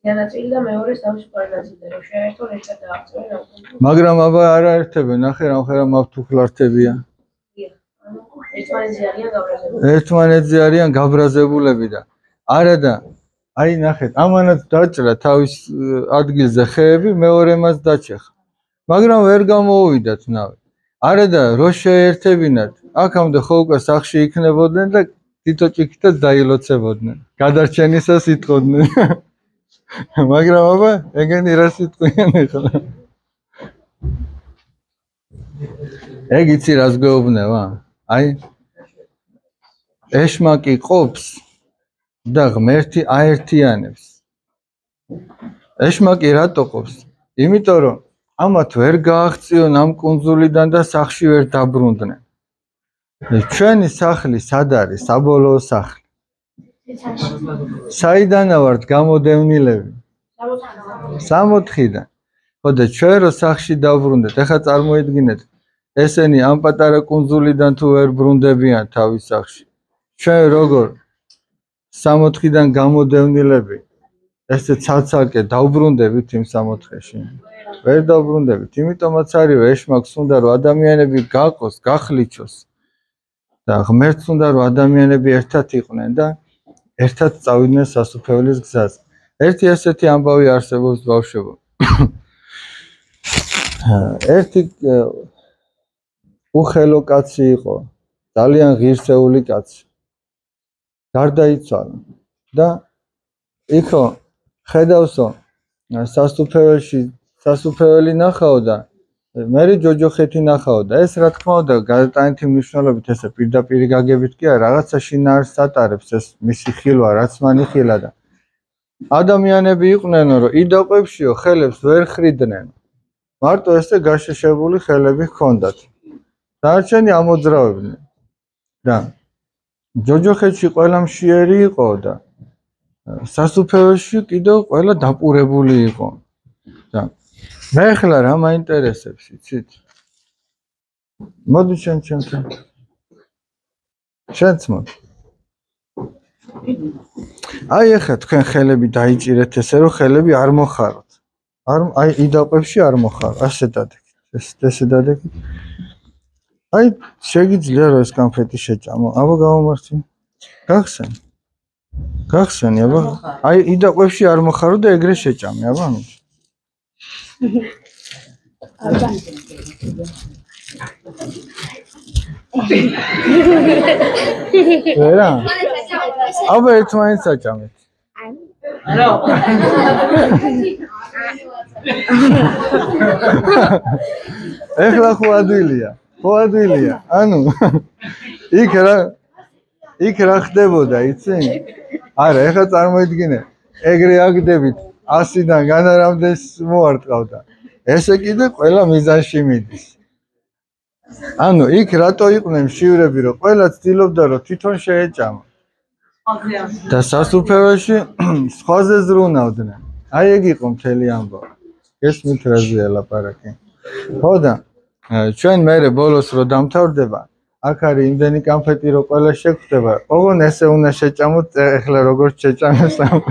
განაწილი და მეორეს თავის პარალაზიტე რომ შეერთონ ერთად დააღწევენ ამ კუნძულს. მაგრამ აბა არა ერთებენ, ახე რამხე რა მავთუხლართებია. ერთმანეთზე არიან გაბრაზებული. ერთმანეთზე არიან გაბრაზებულები და არა და აი ნახეთ, ამანაც დაჭრა თავის ადგილზე ხეები, მეორემაც დაჭეხა. მაგრამ ვერ გამოუვიდათ ნავი. არა და რო შეერთებინათ, აქამდე ხო უკვე სახში იქნებოდნენ და თითო ჭიქითაც დაილოცებოდნენ. გადარჩენისას იტყოდნენ. *laughs* მაგრამ აბა ეგენი რა სიტყვიან ახლა? ეგ იცი რას გვეუბნება? აი ეშმაკი ყოფს და ღმერთი აერთიანებს. ეშმაკი რატო ყოფს? იმიტომ რომ ამათ ვერ გააღწიონ ამ კუნძულიდან და სახში ვერ დაბრუნდნენ. ჩვენი სახლი სად არის? საბოლოო სახლი. საიდანა ვართ გამოდევნილები? 64-დან. ხო და ჩვენ რო სახში დავბრუნდეთ, ახლა წარმოიდგინეთ, ესენი ამ პატარა კუნძულიდან თუ ვერ ბრუნდებიან თავის სახში. ჩვენ როგორ 64-დან გამოდევნილები ესე ცალ-ცალკე დავბრუნდებით იმ 64-ში. ვერ დავბრუნდებით, იმიტომაც არის ეშმაკს უნდა რომ ადამიანები გაყოს, გახლიჩოს. და ღმერთს უნდა რომ ადამიანები ერთად იყვნენ და ერთად წავიდნენ სასופველის გზაზე. ერთი ასეთი ამბავი არსებობს ბავშვებო. *coughs* ერთი უხელო კაცი იყო, ძალიან ღირსეული კაცი. გარდაიცვალა და იქო ხედავსო სასუფეველში სასუფეველი ნახავ და მე ჯოჯოხეთი ნახავ და ეს რა თქმა უნდა გადატანითი მნიშვნელობით ესე პირდაპირ გაგებით კი არა რაღაცა შინაარს ატარებს ეს მისი ხილვა რაც მან იხილა და ადამიანები იყვნენო რომ იდაყვებშიო ხელებს ვერ ხრიდნენ. მარტო ესე გაშეშებული ხელები ჰქონდათ. დარჩენი ამოძრავებდნენ. და ჯოჯოხეთში ყველა მშიერი იყო და სასופველში კიდევ ყველა დაპურებული იყო. და მე ახლა რა მაინტერესებს იცით? მოდი ჩვენ ჩვენთან ჩვენც მოდი. აი ახლა თქვენ ხელები დაიჭირეთ ესე რომ ხელები არ მოხაროთ. არ აი იდაყვებში არ მოხარ ასე დადეკით ეს ესე დადეკით აი შეგიძლია რომ ეს კონფეტი შეჭამო. აბა გამომართი. გახსენ. გახსენი აბა. აი იდაყვებში არ მოხარო და ეგრე შეჭამე აბა ამით ვერა? აბა ერთმანეთს საჭამეთ რა ეხლა ხო ადვილია ხო ადვილია ანუ იქ რა იქ რა ხდებოდა იცი? არა ეხლა წარმოიდგინე. ეგრე აგდებით 100-დან განარამდენს მოარტყავდა. ესე კიდე ყველა მიზანში მიდის. ანუ იქ რატო იყვნენ შივრები რომ ყველა ცდილობდა რომ თვითონ შეეჭამა? და სასופველში *clears throat* სხვაზე ზრუნავდნენ. აი ეგ იყო მთელი ამბავი. ეს მით რაზეა ლაპარაკი? ხო და ჩვენ მე ბოლოს რო დამთავრდება აქ არის იმდენი კონფეტი რო ყველა შეგხვდება. ოღონ ესე უნდა შეჭამოთ, ეხლა როგორც შეჭამეს ამ. *laughs*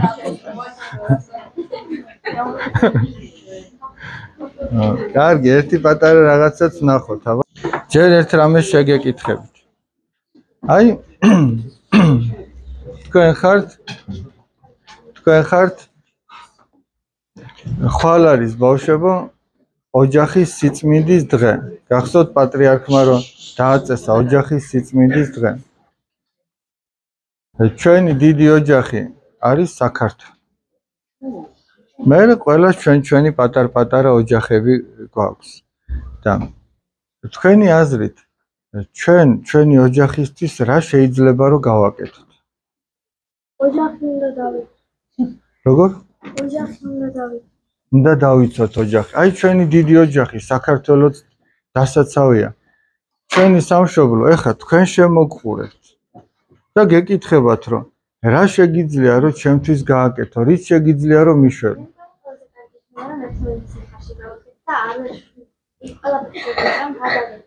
კარგი, ერთი პატარა რაღაცაც ნახოთ, აბა. ჯერ ერთ რამეს შეგეკითხებით. აი *coughs* თქვენ ხართ თქვენ ხართ ხვალ არის ბავშვებო ოჯახის სიწმინდის დღე. გახსოვთ პატრიარქმა რომ დააწესა ოჯახის სიწმინდის დღე. ჩვენი დიდი ოჯახი არის საქართველო. მე ყველა ჩვენ ჩვენი პატარ-პატარა ოჯახები გვაქვს. და თქვენი აზრით ჩვენ ჩვენი ოჯახისთვის რა შეიძლება რომ გავაკეთოთ? ოჯახი უნდა დავიცოთ. როგორ? ოჯახი უნდა დავიცოთ. უნდა დავიცოთ ოჯახი. აი ჩვენი დიდი ოჯახი საქართველოს დასაცავია. ჩვენი სამშობლო, ეხა თქვენ შემოგყურებთ. და გეკითხებათ რომ რა შეგიძლია რომ ჩემთვის გააკეთო? რით შეგიძლია რომ მიშვერო? და არ ყველაფერი შეგიძლია გადაგეთ.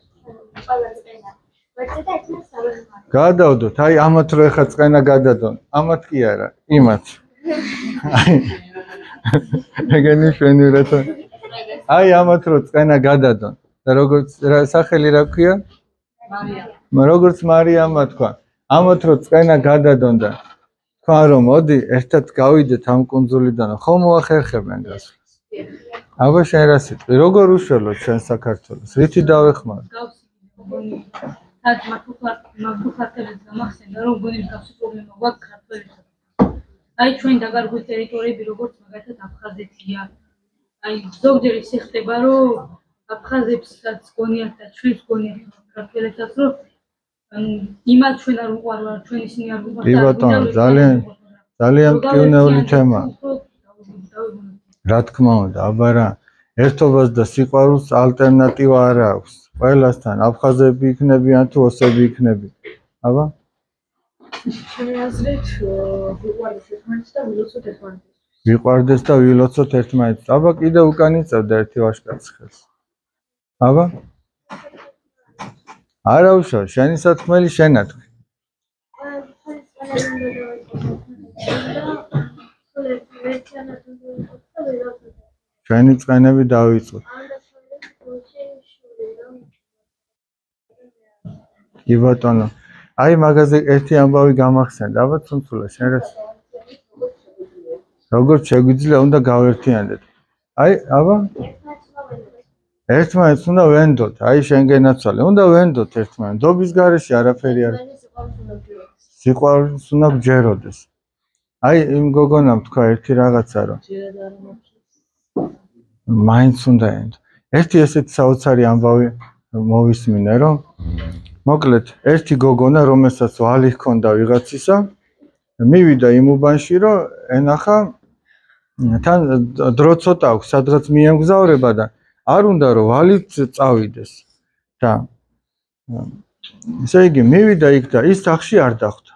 ყველა წენა. გადავდოთ, აი ამათ რო ეხა წენა გადადონ. ამათ კი არა, იმათ. აი *laughs* ეგენი შენურეთ. აი ამათ რო წენა გადადონ. და როგორც სახელი რა ქვია? მარია. მე როგორც მარიამა თქვა. ამათ რო წენა გადადონ და თქვა რომ მოდი ერთად გავიდეთ ამ კონძულიდან, ხო მოახერხებენ გასვლას. აბა შენ რა სიტყვი, როგორ უშველო ჩვენ საქართველოს? რითი დავეხმაროთ? თაც მაგუხარ მაგუხარებს გამახსენდა რომ გონი გასული პრობლემა გვაქვს ქართველებთან. აი ჩვენ დაგარგვის ტერიტორიები როგორც მაგალითად აფხაზეთია. აი ზოგჯერ ისე ხდება რომ აფხაზებსაც გონიათ და ჩვენს გონიათ ქართველებსაც რომ იმათ ჩვენ არ უყარვა ჩვენ ისინი არ უყარვა. კი ბატონო ძალიან ძალიან მტკივნეული თემა. რა თქმა უნდა, აბა რა ერთობას და სიყვარულს ალტერნატივა არ აქვს. ყველასთან აფხაზები იქნებიან თუ ოსები იქნებიან. აბა? ჩემი აზრით ვიყვარდეს ერთმანეთს და ვილოცოთ ერთმანეთს. ვიყვარდეს და ვილოცოთ ერთმანეთს. აბა კიდე უკან იწევდა ერთი ვაშკაც ხელს. აბა? არა უშო, შენი სათქმელი შენათქვი. ჩვენი წენები დავიწყოთ. კი ბატონო. აი მაგაზე ერთი ამბავი გამახსენდა, აბა თუნცულა შენ რა როგორც შეგვიძლია უნდა გავერთიანდეთ. აი, აბა ერთმანეთს უნდა ვენდოთ, აი შენგენაცვალე, უნდა ვენდოთ ერთმანეთს. დობის გარეშე არაფერი არ სიყვარულს უნდა გჯეროდეს. აი იმ გოგონამ თქვა ერთი რაღაცა რომ მაინც უნდა ენდო. ერთი ესეთი საოცარი ამბავი მოვისმინე რომ მოკლედ ერთი გოგონა რომელსაც ვალი ჰქონდა ვიღაცისა მივიდა იმ უბანში რომ ენახა თან დრო ცოტა აქვს სადღაც მიემგზავრება და არ უნდა რომ ვალით წავიდეს. და ესე იგი მივიდა იქ და ის სახში არ დახვდა.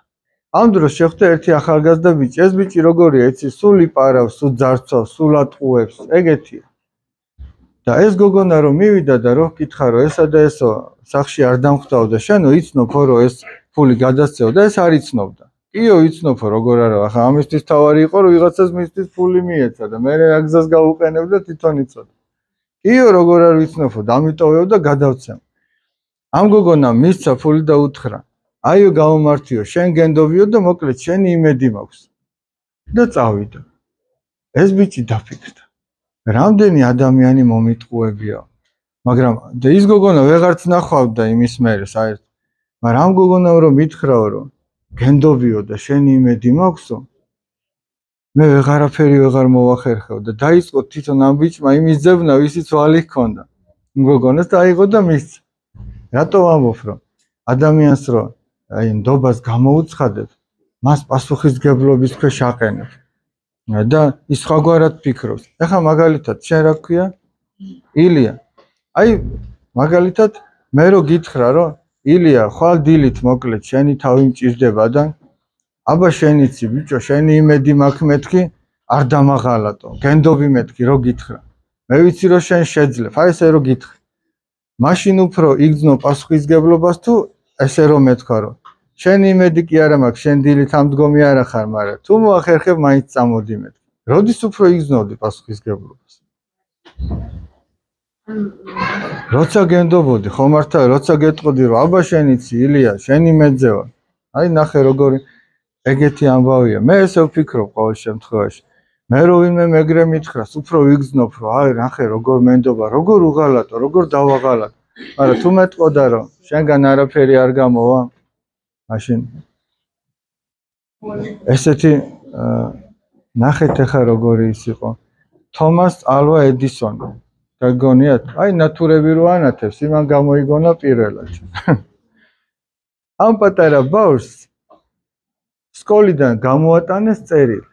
ამ დროს შეხვდა ერთი ახალგაზრდა ბიჭი. ეს ბიჭი როგორია იცი სულ იპარავს სულ ძარცავს სულ ატყუებს ეგეთია და ეს გოგონა რომ მივიდა და რომ კითხა რომ ესა და ესო სახში არ დამხვდაო და შენო იცნობო რომ ეს ფული გადასცეო და ეს არ იცნობდა. კიო იცნობო როგორ არა ახლა ამისთვის თავარი იყო რომ ვიღაცას მისთვის ფული მიეცა და მე რა გზას გავუყენებ და თვითონ იცოდა. კიო როგორ არ ვიცნობო დამიტოვეო და გადავცემ. ამ გოგონა მისცა ფული და უთხრა აიო გამომართიო შენ გენდობიო და მოკლედ შენი იმედი მაქვს. და წავიდა. ეს ბიჭი დაფიქრდა. რამდენი ადამიანი მომიტყუებია? მაგრამ და ის გოგონა ვეღარც ნახვავდა იმის მერე საერთ მაგრამ ამ გოგონამ რომ მითხრაო რომ გენდობიო და შენი იმედი მაქვსო მე ვეღარაფერი ვეღარ მოვახერხევ და დაიწყო თვითონ ამ ბიჭმა იმის ძებნა ვისიც ვალი ჰქონდა. გოგონას დაიღო და მის რატო ამბობ რომ ადამიანს რომ აი ნდობას გამოუცხადებ მას პასუხისგებლობის ქვეშ აყენებ და ის სხვაგვარად ფიქრობს. ეხლა მაგალითად, შენ რა ქვია? ილია. აი მაგალითად მე რო გითხრა რომ ილია, ხვალ დილით მოკლედ შენი თავი მჭირდება და აბა შენიცი ბიჭო, შენი იმედი მაქვს მეთქი, არ დამაღალატო. გენდობი მეთქი რო გითხრა. მე ვიცი რომ შენ შეძლებ. აი ესე რო გითხრა. მაშინ უფრო იგზნო პასუხისგებლობას თუ ესე რომ მეთქვა რომ შენი იმედი კი არა მაქვს შენ დილით ამ დგომი არ ახარ მაგრამ თუ მოახერხებ მაინც წამოდი მეთქვა როდის უფრო იგზნობდი პასუხისგებლობას როცა გენდობოდი ხო მართა როცა გეტყოდი რომ აბა შენიცი ილია შენი მეძევა. აი ნახე როგორი ეგეთი ამბავია. მე ესე ვფიქრობ ყოველ შემთხვევაში. მე რო ვინმე მეგრე მითხრას უფრო ვიგზნობ რომ აი ნახე როგორ მენდობა როგორ უღალატო როგორ დავაღალატო. მაგრამ თუ მეტყოდა რომ შენგან არაფერი არ გამოვა მაშინ. ესეთი ნახეთ ახლა როგორი ის იყო. თომას ალვა ედისონი გაგონიათ აი ნატურები რო ანათებს იმან გამოიგონა პირველად *laughs* ამ პატარა ბავშვს სკოლიდან გამოატანეს წერილი.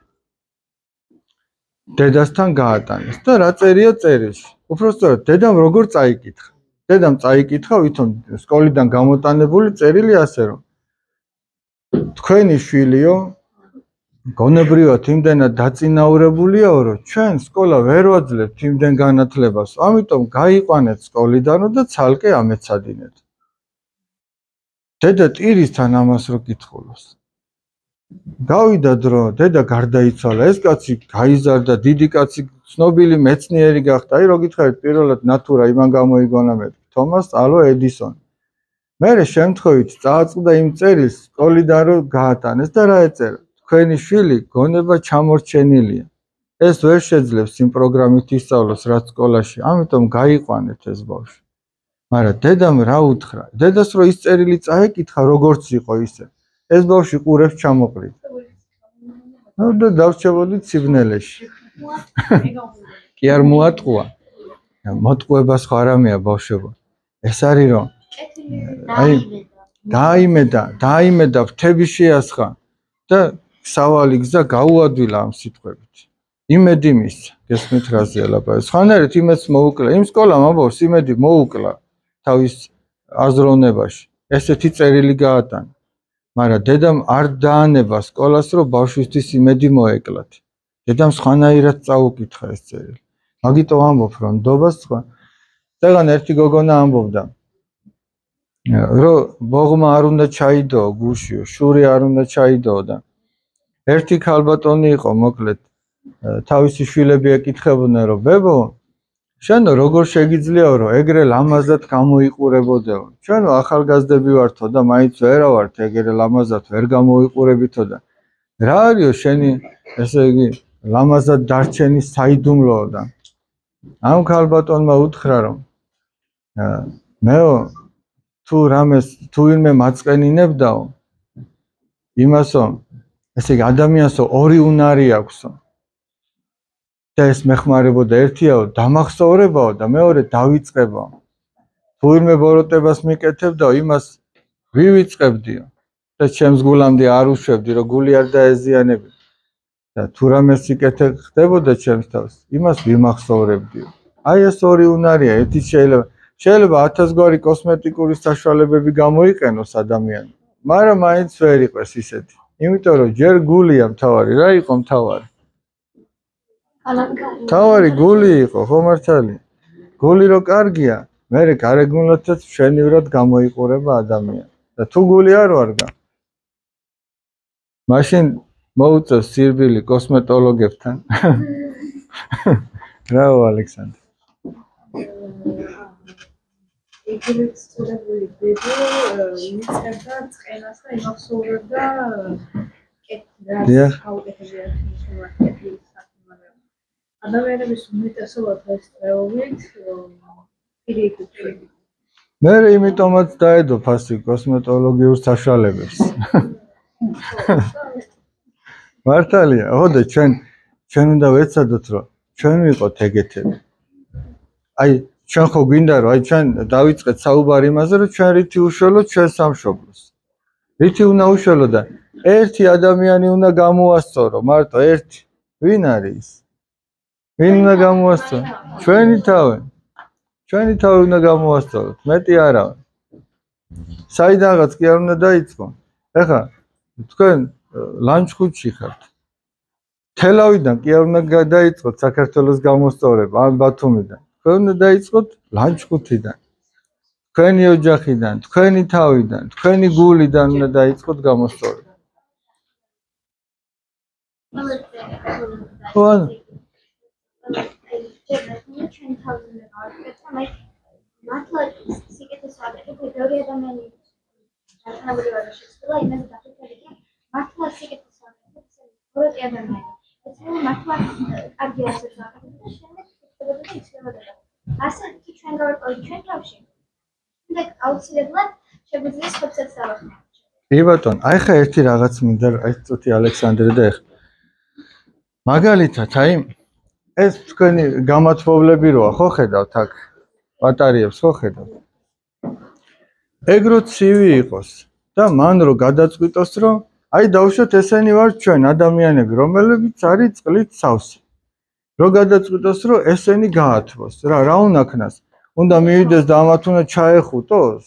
დედასთან გაატანეს და რა წერია წერილში უბრალოდ დედამ როგორ წაიკითხა? დედამ წაიკითხა ვითომ სკოლიდან გამოტანებული წერილი ასე რომ თქვენი შვილიო გონებრივად იმდენად დაწინაურებულიაო, რომ ჩვენ სკოლა ვერ ვაძლევთ იმდენ განათლებას, ამიტომ გაიყვანეთ სკოლიდანო და ცალკე ამეცადინეთ. დედა ტირისთან ამას რო კითხულობს. გავიდა დრო, დედა გარდაიცვალა, ეს კაცი გაიზარდა, დიდი კაცი, ცნობილი მეცნიერი გახდა. აი რო გითხარით პირველად ნატურა იმან გამოიგონა მე, თომას ალო ედისონი. მე შემთხვევით წააწყდა იმ წერილს სკოლიდან რო გაატანეს და რა ეწერა? თქვენი შვილი გონება ჩამორჩენილია. ეს ვერ შეძლებს იმ პროგრამით ისწავლოს რაც სკოლაში, ამიტომ გაიყვანეთ ეს ბავშვი. მაგრამ დედამ რა უთხრა? დედას რო ის წერილი წაეკითხა, როგორც იყო ისე. ეს ბავშვი ყურებს ჩამოყრით. ნუ *laughs* და დავრჩებოდი ციბნელეში. *laughs* კი არ მოატყუა. მოტყუებას ხო არამეა ბავშვებო. ეს არის რომ აი დაიმედა, დაიმედა ფრთები შეასხა და სავალი გზა გაუადვილა ამ სიტყვებით. იმედი მის, გესმით რაზე ლაპარაკი. სხვანაირად იმედს მოუკლა, იმ სკოლამ ამბობს იმედი მოუკლა თავის აზროვნებაში. ესეთი წერილი გაატანა. მაგრამ დედამ არ დაანება სკოლას, რომ ბავშვისთვის იმედი მოეკლათ. დედამ სხვანაირად წაუკითხა ეს წერილი. მაგიტო ამბობ, რომ ნდობას სხვა. წეგან ერთი გოგონა ამბობდა. რომ ბოღმა არ უნდა ჩაიდო გუშიო, შური არ უნდა ჩაიდო და ერთი ქალბატონი იყო მოკლედ თავისი შვილები ეკითხებოდნენ რომ ბებო შენ როგორ შეგიძლიაო რომ ეგრე ლამაზად გამოიყურებოდეო ჩვენ ახალგაზრდები ვართო და მაინც ვერა ვართ ეგრე ლამაზად ვერ გამოიყურებითო და რა არისო შენი ესე იგი ლამაზად დარჩენის საიდუმლოო და ამ ქალბატონმა უთხრა რომ მეო თუ რამეს თუ ვინმე მაწყენინებდაო იმასო ესე იგი ადამიანსო ორი უნარი აქვსო. და ეს მეხმარებოდა ერთიაო დამახსოვრებაო და მეორე დავიწყებაო. თუ ვინმე ბოროტებას მიკეთებდაო იმას ვივიწყებდიო. და ჩემს გულამდე არ უშვებდი რომ გული არ დაეზიანებდი. და თუ რამე სიკეთე ხდებოდა ჩემს თავს იმას ვიმახსოვრებდიო. აი ეს ორი უნარია ერთი შეიძლება შეიძლება 1000 გვარი კოსმეტიკური საშუალებები გამოიყენოს ადამიანი მაგრამ მაინც ვერ იყოს ისეთი იმიტომ რომ ჯერ გულია მთავარი, რა იყო მთავარი? მთავარი გული იყო, ხო მართალი? გული რო კარგია, მე გარეგნულადაც შენივრად გამოიყურება ადამიანი. და თუ გული არ ვარგა. მაშინ მოუწევს სირბილი კოსმეტოლოგებთან. *laughs* ბრავო ალექსანდრე. ეგრეთ წოდებული ბებო იმიწება წენას და იმახსოვრებდა კეთილს აუკეთებია შემოაკეთებს ადამიანების უმეტესობა ეს თეორიით პირიქით მე იმიტომაც დაედო ფასი კოსმეტოლოგიურ საშუალებებს *laughs* მართალია ოდე ჩვენ ჩვენ უნდა ვეცადოთ რომ ჩვენ ვიყოთ ეგეთები. აი ჩვენ ხო გვინდა რომ აი ჩვენ დავიწყეთ საუბარი იმაზე რომ ჩვენ რითი უშველოთ ჩვენ სამშობლოს. რითი უნდა უშველო და ერთი ადამიანი უნდა გამოასწორო მარტო ერთი. ვინ არის? ვინ უნდა გამოასწორო? ჩვენი თავი. ჩვენი თავი უნდა გამოასწოროთ მეტი არა საიდანღაც კი არ უნდა დაიწყო. ეხა თქვენ ლანჩხუთში ხართ თელავიდან კი არ უნდა დაიწყოთ საქართველოს გამოსწორება ან ბათუმიდან თქვენ უნდა დაიწყოთ ლანჩხუთიდან. თქვენი ოჯახიდან, თქვენი თავიდან, თქვენი გულიდან უნდა დაიწყოთ გამოსწორება. ხო, ანუ? ჩვენ თავზე გავაკეთეთ, მაგრამ მართლა სიკეთეს ვაკეთებ, ბევრი ადამიანი განსხვავებული ვარ შეცდომა იმაზე დაფიქრდი, რომ მართლა სიკეთეს ვაკეთებ, ისე ადამიანი. ეს მართლა კარგი ასეც ვაკეთებ და შემდეგ შეცდომა და იცლებოდა. ასე თუ ჩვენ გავაკეთოთ ჩვენ თავში, და აუცილებლად შეგვიძლია სხვებსაც დავახმაროთ. კი ბატონ, აი ხა ერთი რაღაც მინდა აი წუთი ალექსანდრე და ეხ. მაგალითად, აი ეს თქვენი გამათბობლები როა, ხო ხედავთ აქ? ბატარეებს ხო ხედავთ? ეგრო ცივი იყოს და მან რო გადაწყვიტოს, რომ აი დავუშვათ ესენი ვარ ჩვენ ადამიანები, რომლებიც არის წყლით სავსე. რო გადაწყვიტოს, რომ ესენი გაათბოს, რა რა უნდა ქნას? უნდა მივიდეს და ამათ უნდა ჩაეხუტოს?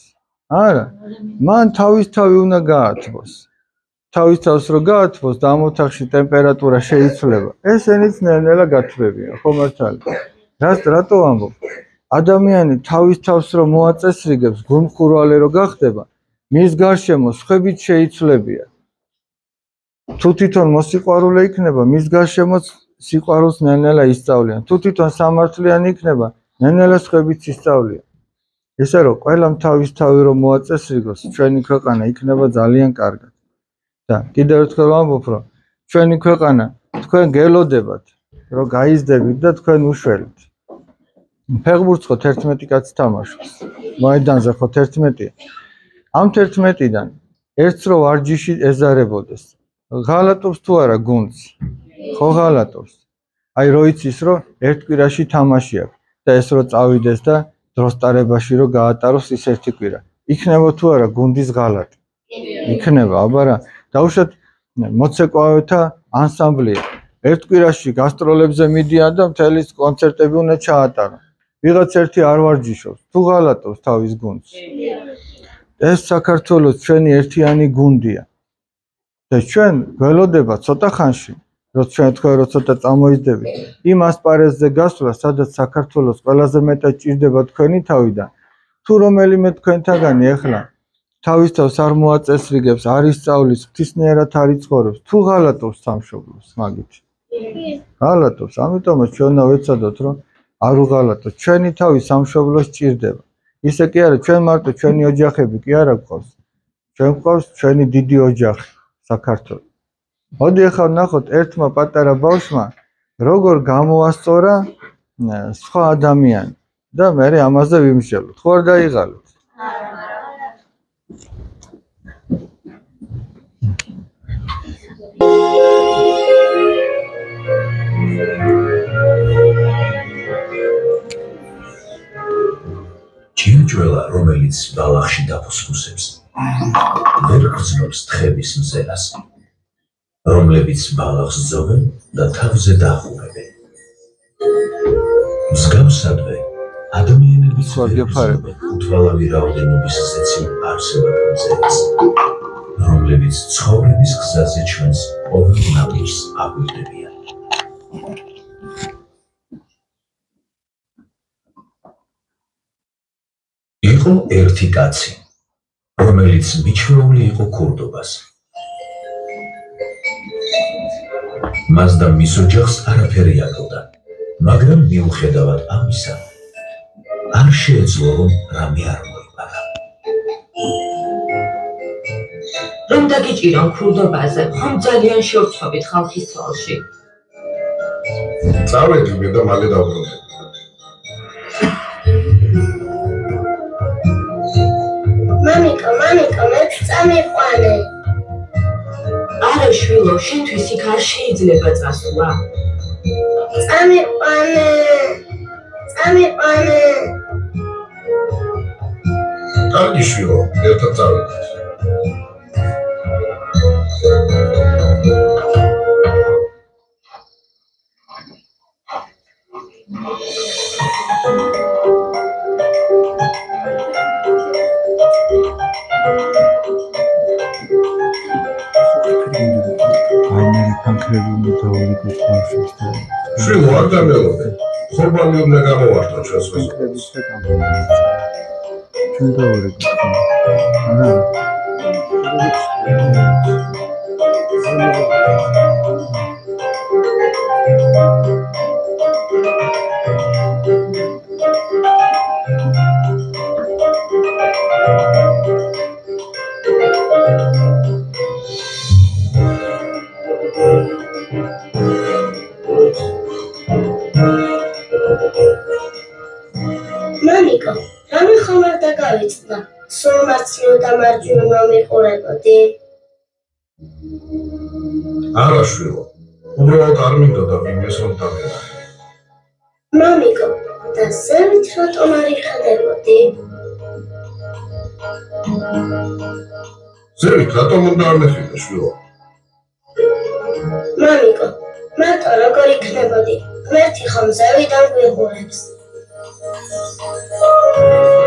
არა. მან თავისთავი უნდა გაათბოს. თავის თავს რო გაათბოს და ამ ოთახში ტემპერატურა შეიცვლება. ესენიც ნელ-ნელა გათბებიან, ხო მართალია? რას რატო ამბობ? ადამიანი თავის თავს რო მოაწესრიგებს, გულმხურვალე რო გახდება, მის გარშემო სხვებიც შეიცვლებიან. თუ თვითონ მოსიყვარულე იქნება, მის გარშემოც სიყვარულს ნელ-ნელა ისწავლიან. თუ თვითონ სამართლიანი იქნება, ნენელა სხვებიც ისწავლია. ესე რომ ყველამ თავის თავი რომ მოაწესრიგოს, ჩვენი ქვეყანა იქნება ძალიან კარგად. და კიდევ ერთხელ ვამბობ, რომ ჩვენი ქვეყანა თქვენ გელოდებათ, რომ გაიზდებით და თქვენ უშველით. ფეხბურთს ხო 11 კაცი თამაშობს. მოედანზე ხო 11-ია. ამ 11-დან ერთს რო ვარჯიში ეზარებოდეს. ღალატობს თუ არა გუნდს? ხო ღალატობს. აი რო იცის რომ ერთ კვირაში თამაში აქვს. და ეს რო წავიდეს და დროს ტარებაში რო გაატაროს ის ერთი კვირა. იქნება თუ არა გუნდის ღალატი? იქნება, აბა რა. დაუშვათ მოცეკვავეთა ანსამბლი. ერთ კვირაში გასტროლებზე მიდიან და მთელი კონცერტები უნდა ჩაატარონ. ვიღაც ერთი არ ვარჯიშობს, თუ ღალატობს თავის გუნდს. ეს საქართველოს ჩვენი ერთიანი გუნდია. და ჩვენ გველოდება ცოტა ხანში როცა ჩვენ თქვენ რომ ცოტა წამოიძდებით იმ ასპარეზზე გასვლა სადაც საქართველოს ყველაზე მეტად ჭირდება თქვენი თავიდან თუ რომელიმე თქვენთაგანი ახლა თავის თავს არ მოაწესრიგებს არ ისწავლის ღვთისმიერად არ იცხოვრებს თუ ღალატობს სამშობლოს მაგით? ღალატობს. ამიტომაც ჩვენ უნდა ვეცადოთ რომ არ უღალატოთ ჩვენი თავი სამშობლოს ჭირდება. ისე კი არა ჩვენ მარტო ჩვენი ოჯახები კი არა გვყავს ჩვენ გვყავს ჩვენი დიდი ოჯახი საქართველოს მოდი ახლა ნახოთ ერთმა პატარა ბავშვმა როგორ გამოასწორა სხვა ადამიანი და მე ამაზე ვიმშელოთ. ხო არ დაიღალოთ? ჩინჯველა რომელიც ბალახში დაფუსკუსებს ვერ გრძნობს თხების მზერას რომლებიც ბალახს ძოვენ და თავზე დაახურებენ. მსგავსადვე ადამიანების ვარგეფარები უთვალავი რაოდენობის ზეცი არსებად მზეს, რომლებიც ცხოვრების გზაზე ჩვენს ყოველ ნაპირს აგვირდებიან. იყო ერთი კაცი, რომელიც მიჩვეული იყო ქურდობას. მას და მის ოჯახს არაფერი აკოდა. მაგრამ მიუხედავად ამისა, არ შეეძლო რომ რამე არ მოიპარა. რომ დაგიჭირონ ქურდობაზე, ხომ ძალიან შევწყვეტ ხალხის თვალში. წავედი მე და მალე დავბრუნდი. მამიკა, მამიკა, მე წამიყვანე. არა შვილო, შენთვის იქ არ შეიძლება წასვლა. წამიყვანე. წამიყვანე. კარგი შვილო, ერთად წავედით. ფანქრებული დაუგებს ბავშვს და შვილო არ დამელოდე ხორბალი უნდა გამოვარტო ჩვენს ფანქრების და გამოვიდა ჩვენ დავარეკეთ. არა. მამიკო, არა შვილო. უბრალოდ არ მინდა და ვინმეს რომ დაგერა. მამიკო, და ზევით რატომ არ იხდებოდი? ზევით რატომ უნდა არ მეხილე შვილო? მამიკო, მარტო როგორ იქნებოდი? ღმერთი ხომ ზევიდან გვიყურებს? ახლა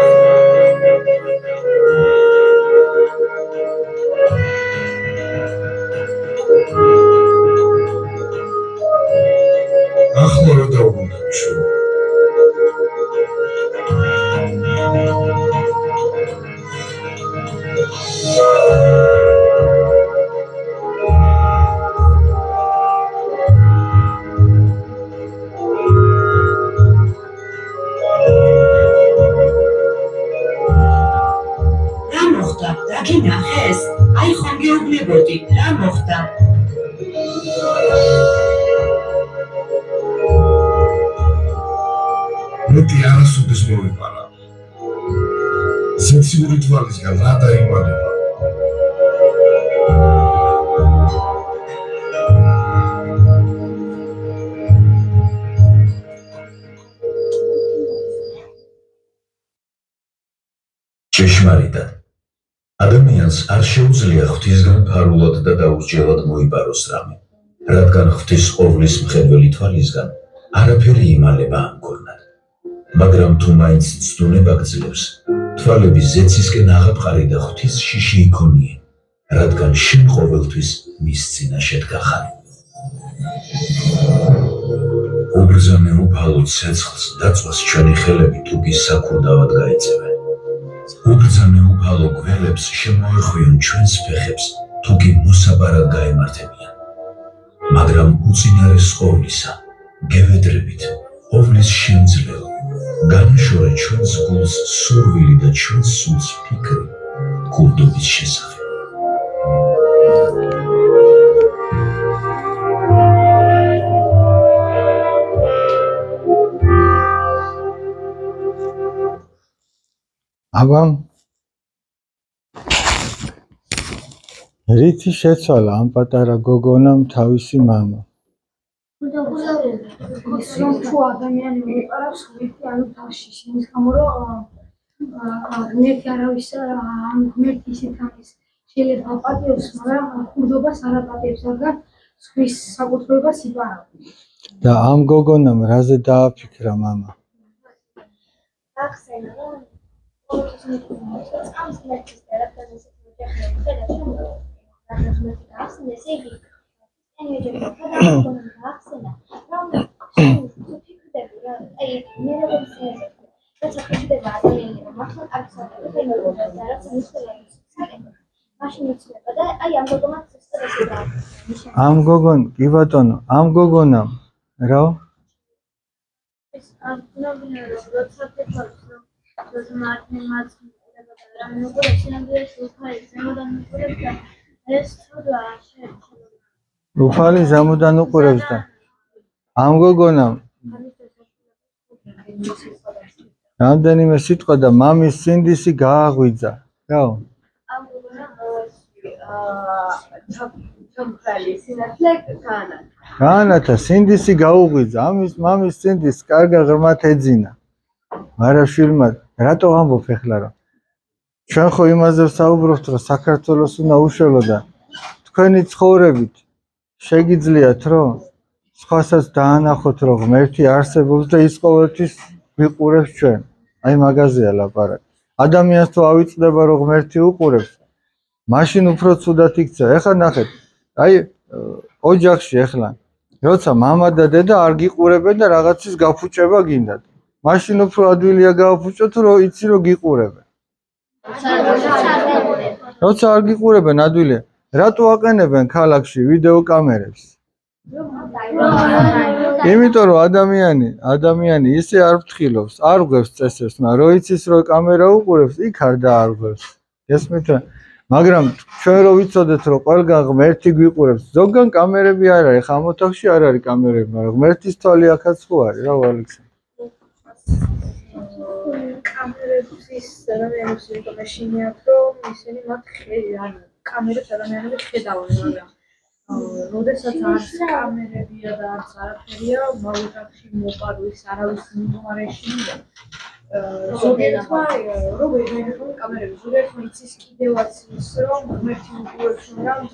ფარულად და დაუსჯელად მოიპაროს რამე. რადგან ღვთის ყოვლის მხედველი თვალისგან არაფერი იმალება ამგონად მაგრამ თუ მაინც ცდუნება გძლევს თვალები ზეცისკენ აღაფყარი და ღვთის შიში იქონიე რადგან შენ ყოველთვის მის წინაშე დგახარ უბრძანე უფალო ცეცხლს დაწვას ჩვენი ხელები თუ კი საქურდავად გაიწევენ უბრძანე უფალო გველებს შემოეხვიონ ჩვენს ფეხებს თუ კი მოსაბარად გაემართებიან. მაგრამ უწინარეს ყოვლისა გევედრებით ყოვლის შემძლეო განაშორე ჩვენს გულს სურვილი და ჩვენს სულს ფიქრი გულდობის შესახებ. აბამ რითი შეცვალა ამ პატარა გოგონამ თავისი მამა. რომ თუ ადამიანი მოიყარავს ღმერთი ანუ თავში იმის გამო რომ ღმერთი არავის ან ღმერთი ისეთ ამის შეიძლება აპატიებს, მაგრამ ხურდობას არ აპატიებს, რადგან სხვის საკუთრებას იპარავდა. და ამ გოგონამ რაზე დააფიქრა მამა? ახსენა რომ ყოველთვის მეტი წამს მეც და რა თქმა უნდა რომ ახსენა ესე იგი ენერგია და ახსენა რომ ფიქრდები რომ აი მე როგორ შეიძლება რაც ფიქრდება ადამიანი რომ ახლა აქცენტები ფენოմენა და რაც მისულებს მაშინ იცნება და აი ამ გოგონას სტრესი და ამ გოგონ კი ბატონო ამ გოგონამ რა? ეს ამ ნომერა როცა ფიქრობს რომ როცა მარტინ მას ხდება და რა მეგობრა შეიძლება უფალი ზემოდან მიყურებს და ეს ცუდა შეიძლება უფალი ზემოდან უყურებს და ამ გოგონამ რამდენიმე სიტყვა და მამის სინდისი გააღვიძა. რა ამ განა განათა სინდისი გაუღვიძა. ამის მამის სინდის კარგა ღრმათ ეძინა. მაგრამ შვილმა რატო ამბობ ეხლა რომ ჩვენ ხო იმაზე ვსაუბრობთ რომ საქართველოს უნდა უშველო და თქვენი ცხოვრებით შეგიძლიათ რომ სხვასაც დაანახოთ რომ ღმერთი არსებობს და ის ყოველთვის ვიყურებს ჩვენ აი მაგაზია ლაპარაკი ადამიანს თუ ავიწყდება რომ ღმერთი უყურებს მაშინ უფრო ცუდად იქცა ეხლა ნახეთ აი ოჯახში ეხლა როცა мама და დედა არ გიყურებენ და რაღაცის გაფუჭება გინდათ მაშინ უფრო ადვილია გააფუჭოთ რომ იცი რომ გიყურებენ როცა არ გიყურებენ ადვილი რატო აყენებენ ქალაქში ვიდეო კამერებს იმიტომ რომ ადამიანი ადამიანი ისე არ ფრთხილობს არ ღვევს წესებს მაგრამ რო იცის რომ კამერა უყურებს იქ არ დაარღვევს. გესმით რა მაგრამ ჩვენ რო ვიცოდეთ რომ ყველგან ღმერთი გვიყურებს ზოგან კამერები არ არის ხა მოთახში არ არის კამერები მაგრამ ღმერთის თვალი ახაც ხო არის რა ვალექსი კამერების ადამიანებს იმიტომ ეშინიათ რომ ისინი მათ ანუ კამერებს ადამიანები ხედავენ მაგრამ როდესაც არც კამერებია და არც არაფერია მაგათში მოპარვის არავის მიმარეშინია ზოგიერთმა როგორ ვინახავ კამერები? ზოგიერთმა იცის კიდევაც ის რომ ღმერთი უყურებს მაგრამ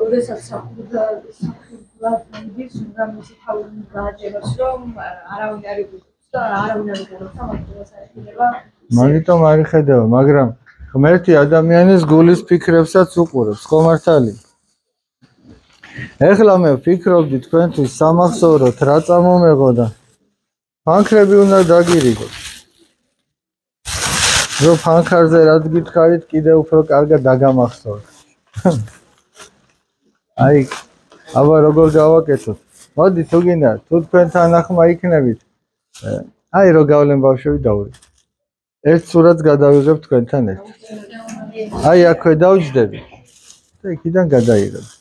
როდესაც საფუძა მიდის უნდა მისი თავი გააჯეროს რომ არავინ არ იგულოს და არავინ არ მაგას არ შეიძლება მაგიტომ არ იხედავა მაგრამ ღმერთი ადამიანის გულის ფიქრებსაც უყურებს ხო მართალი ეხლა მე ვფიქრობდი თქვენთვის სამახსოვროთ რა წამომეღო და ფანქრები უნდა დაგირიგოთ. რო ფანქარზე რაც გითხარით კიდე უფრო კარგად დაგამახსოვრთ აი აბა როგორ გავაკეთოთ? მოდი თუ გინდა თუ თქვენთან ახმა იქნებით აი რო გავლენ ბავშვები დაური. ერთ სურათს გადავიღებ თქვენთან ერთად. აი აქვე დავჯდები და იქიდან გადაიღებ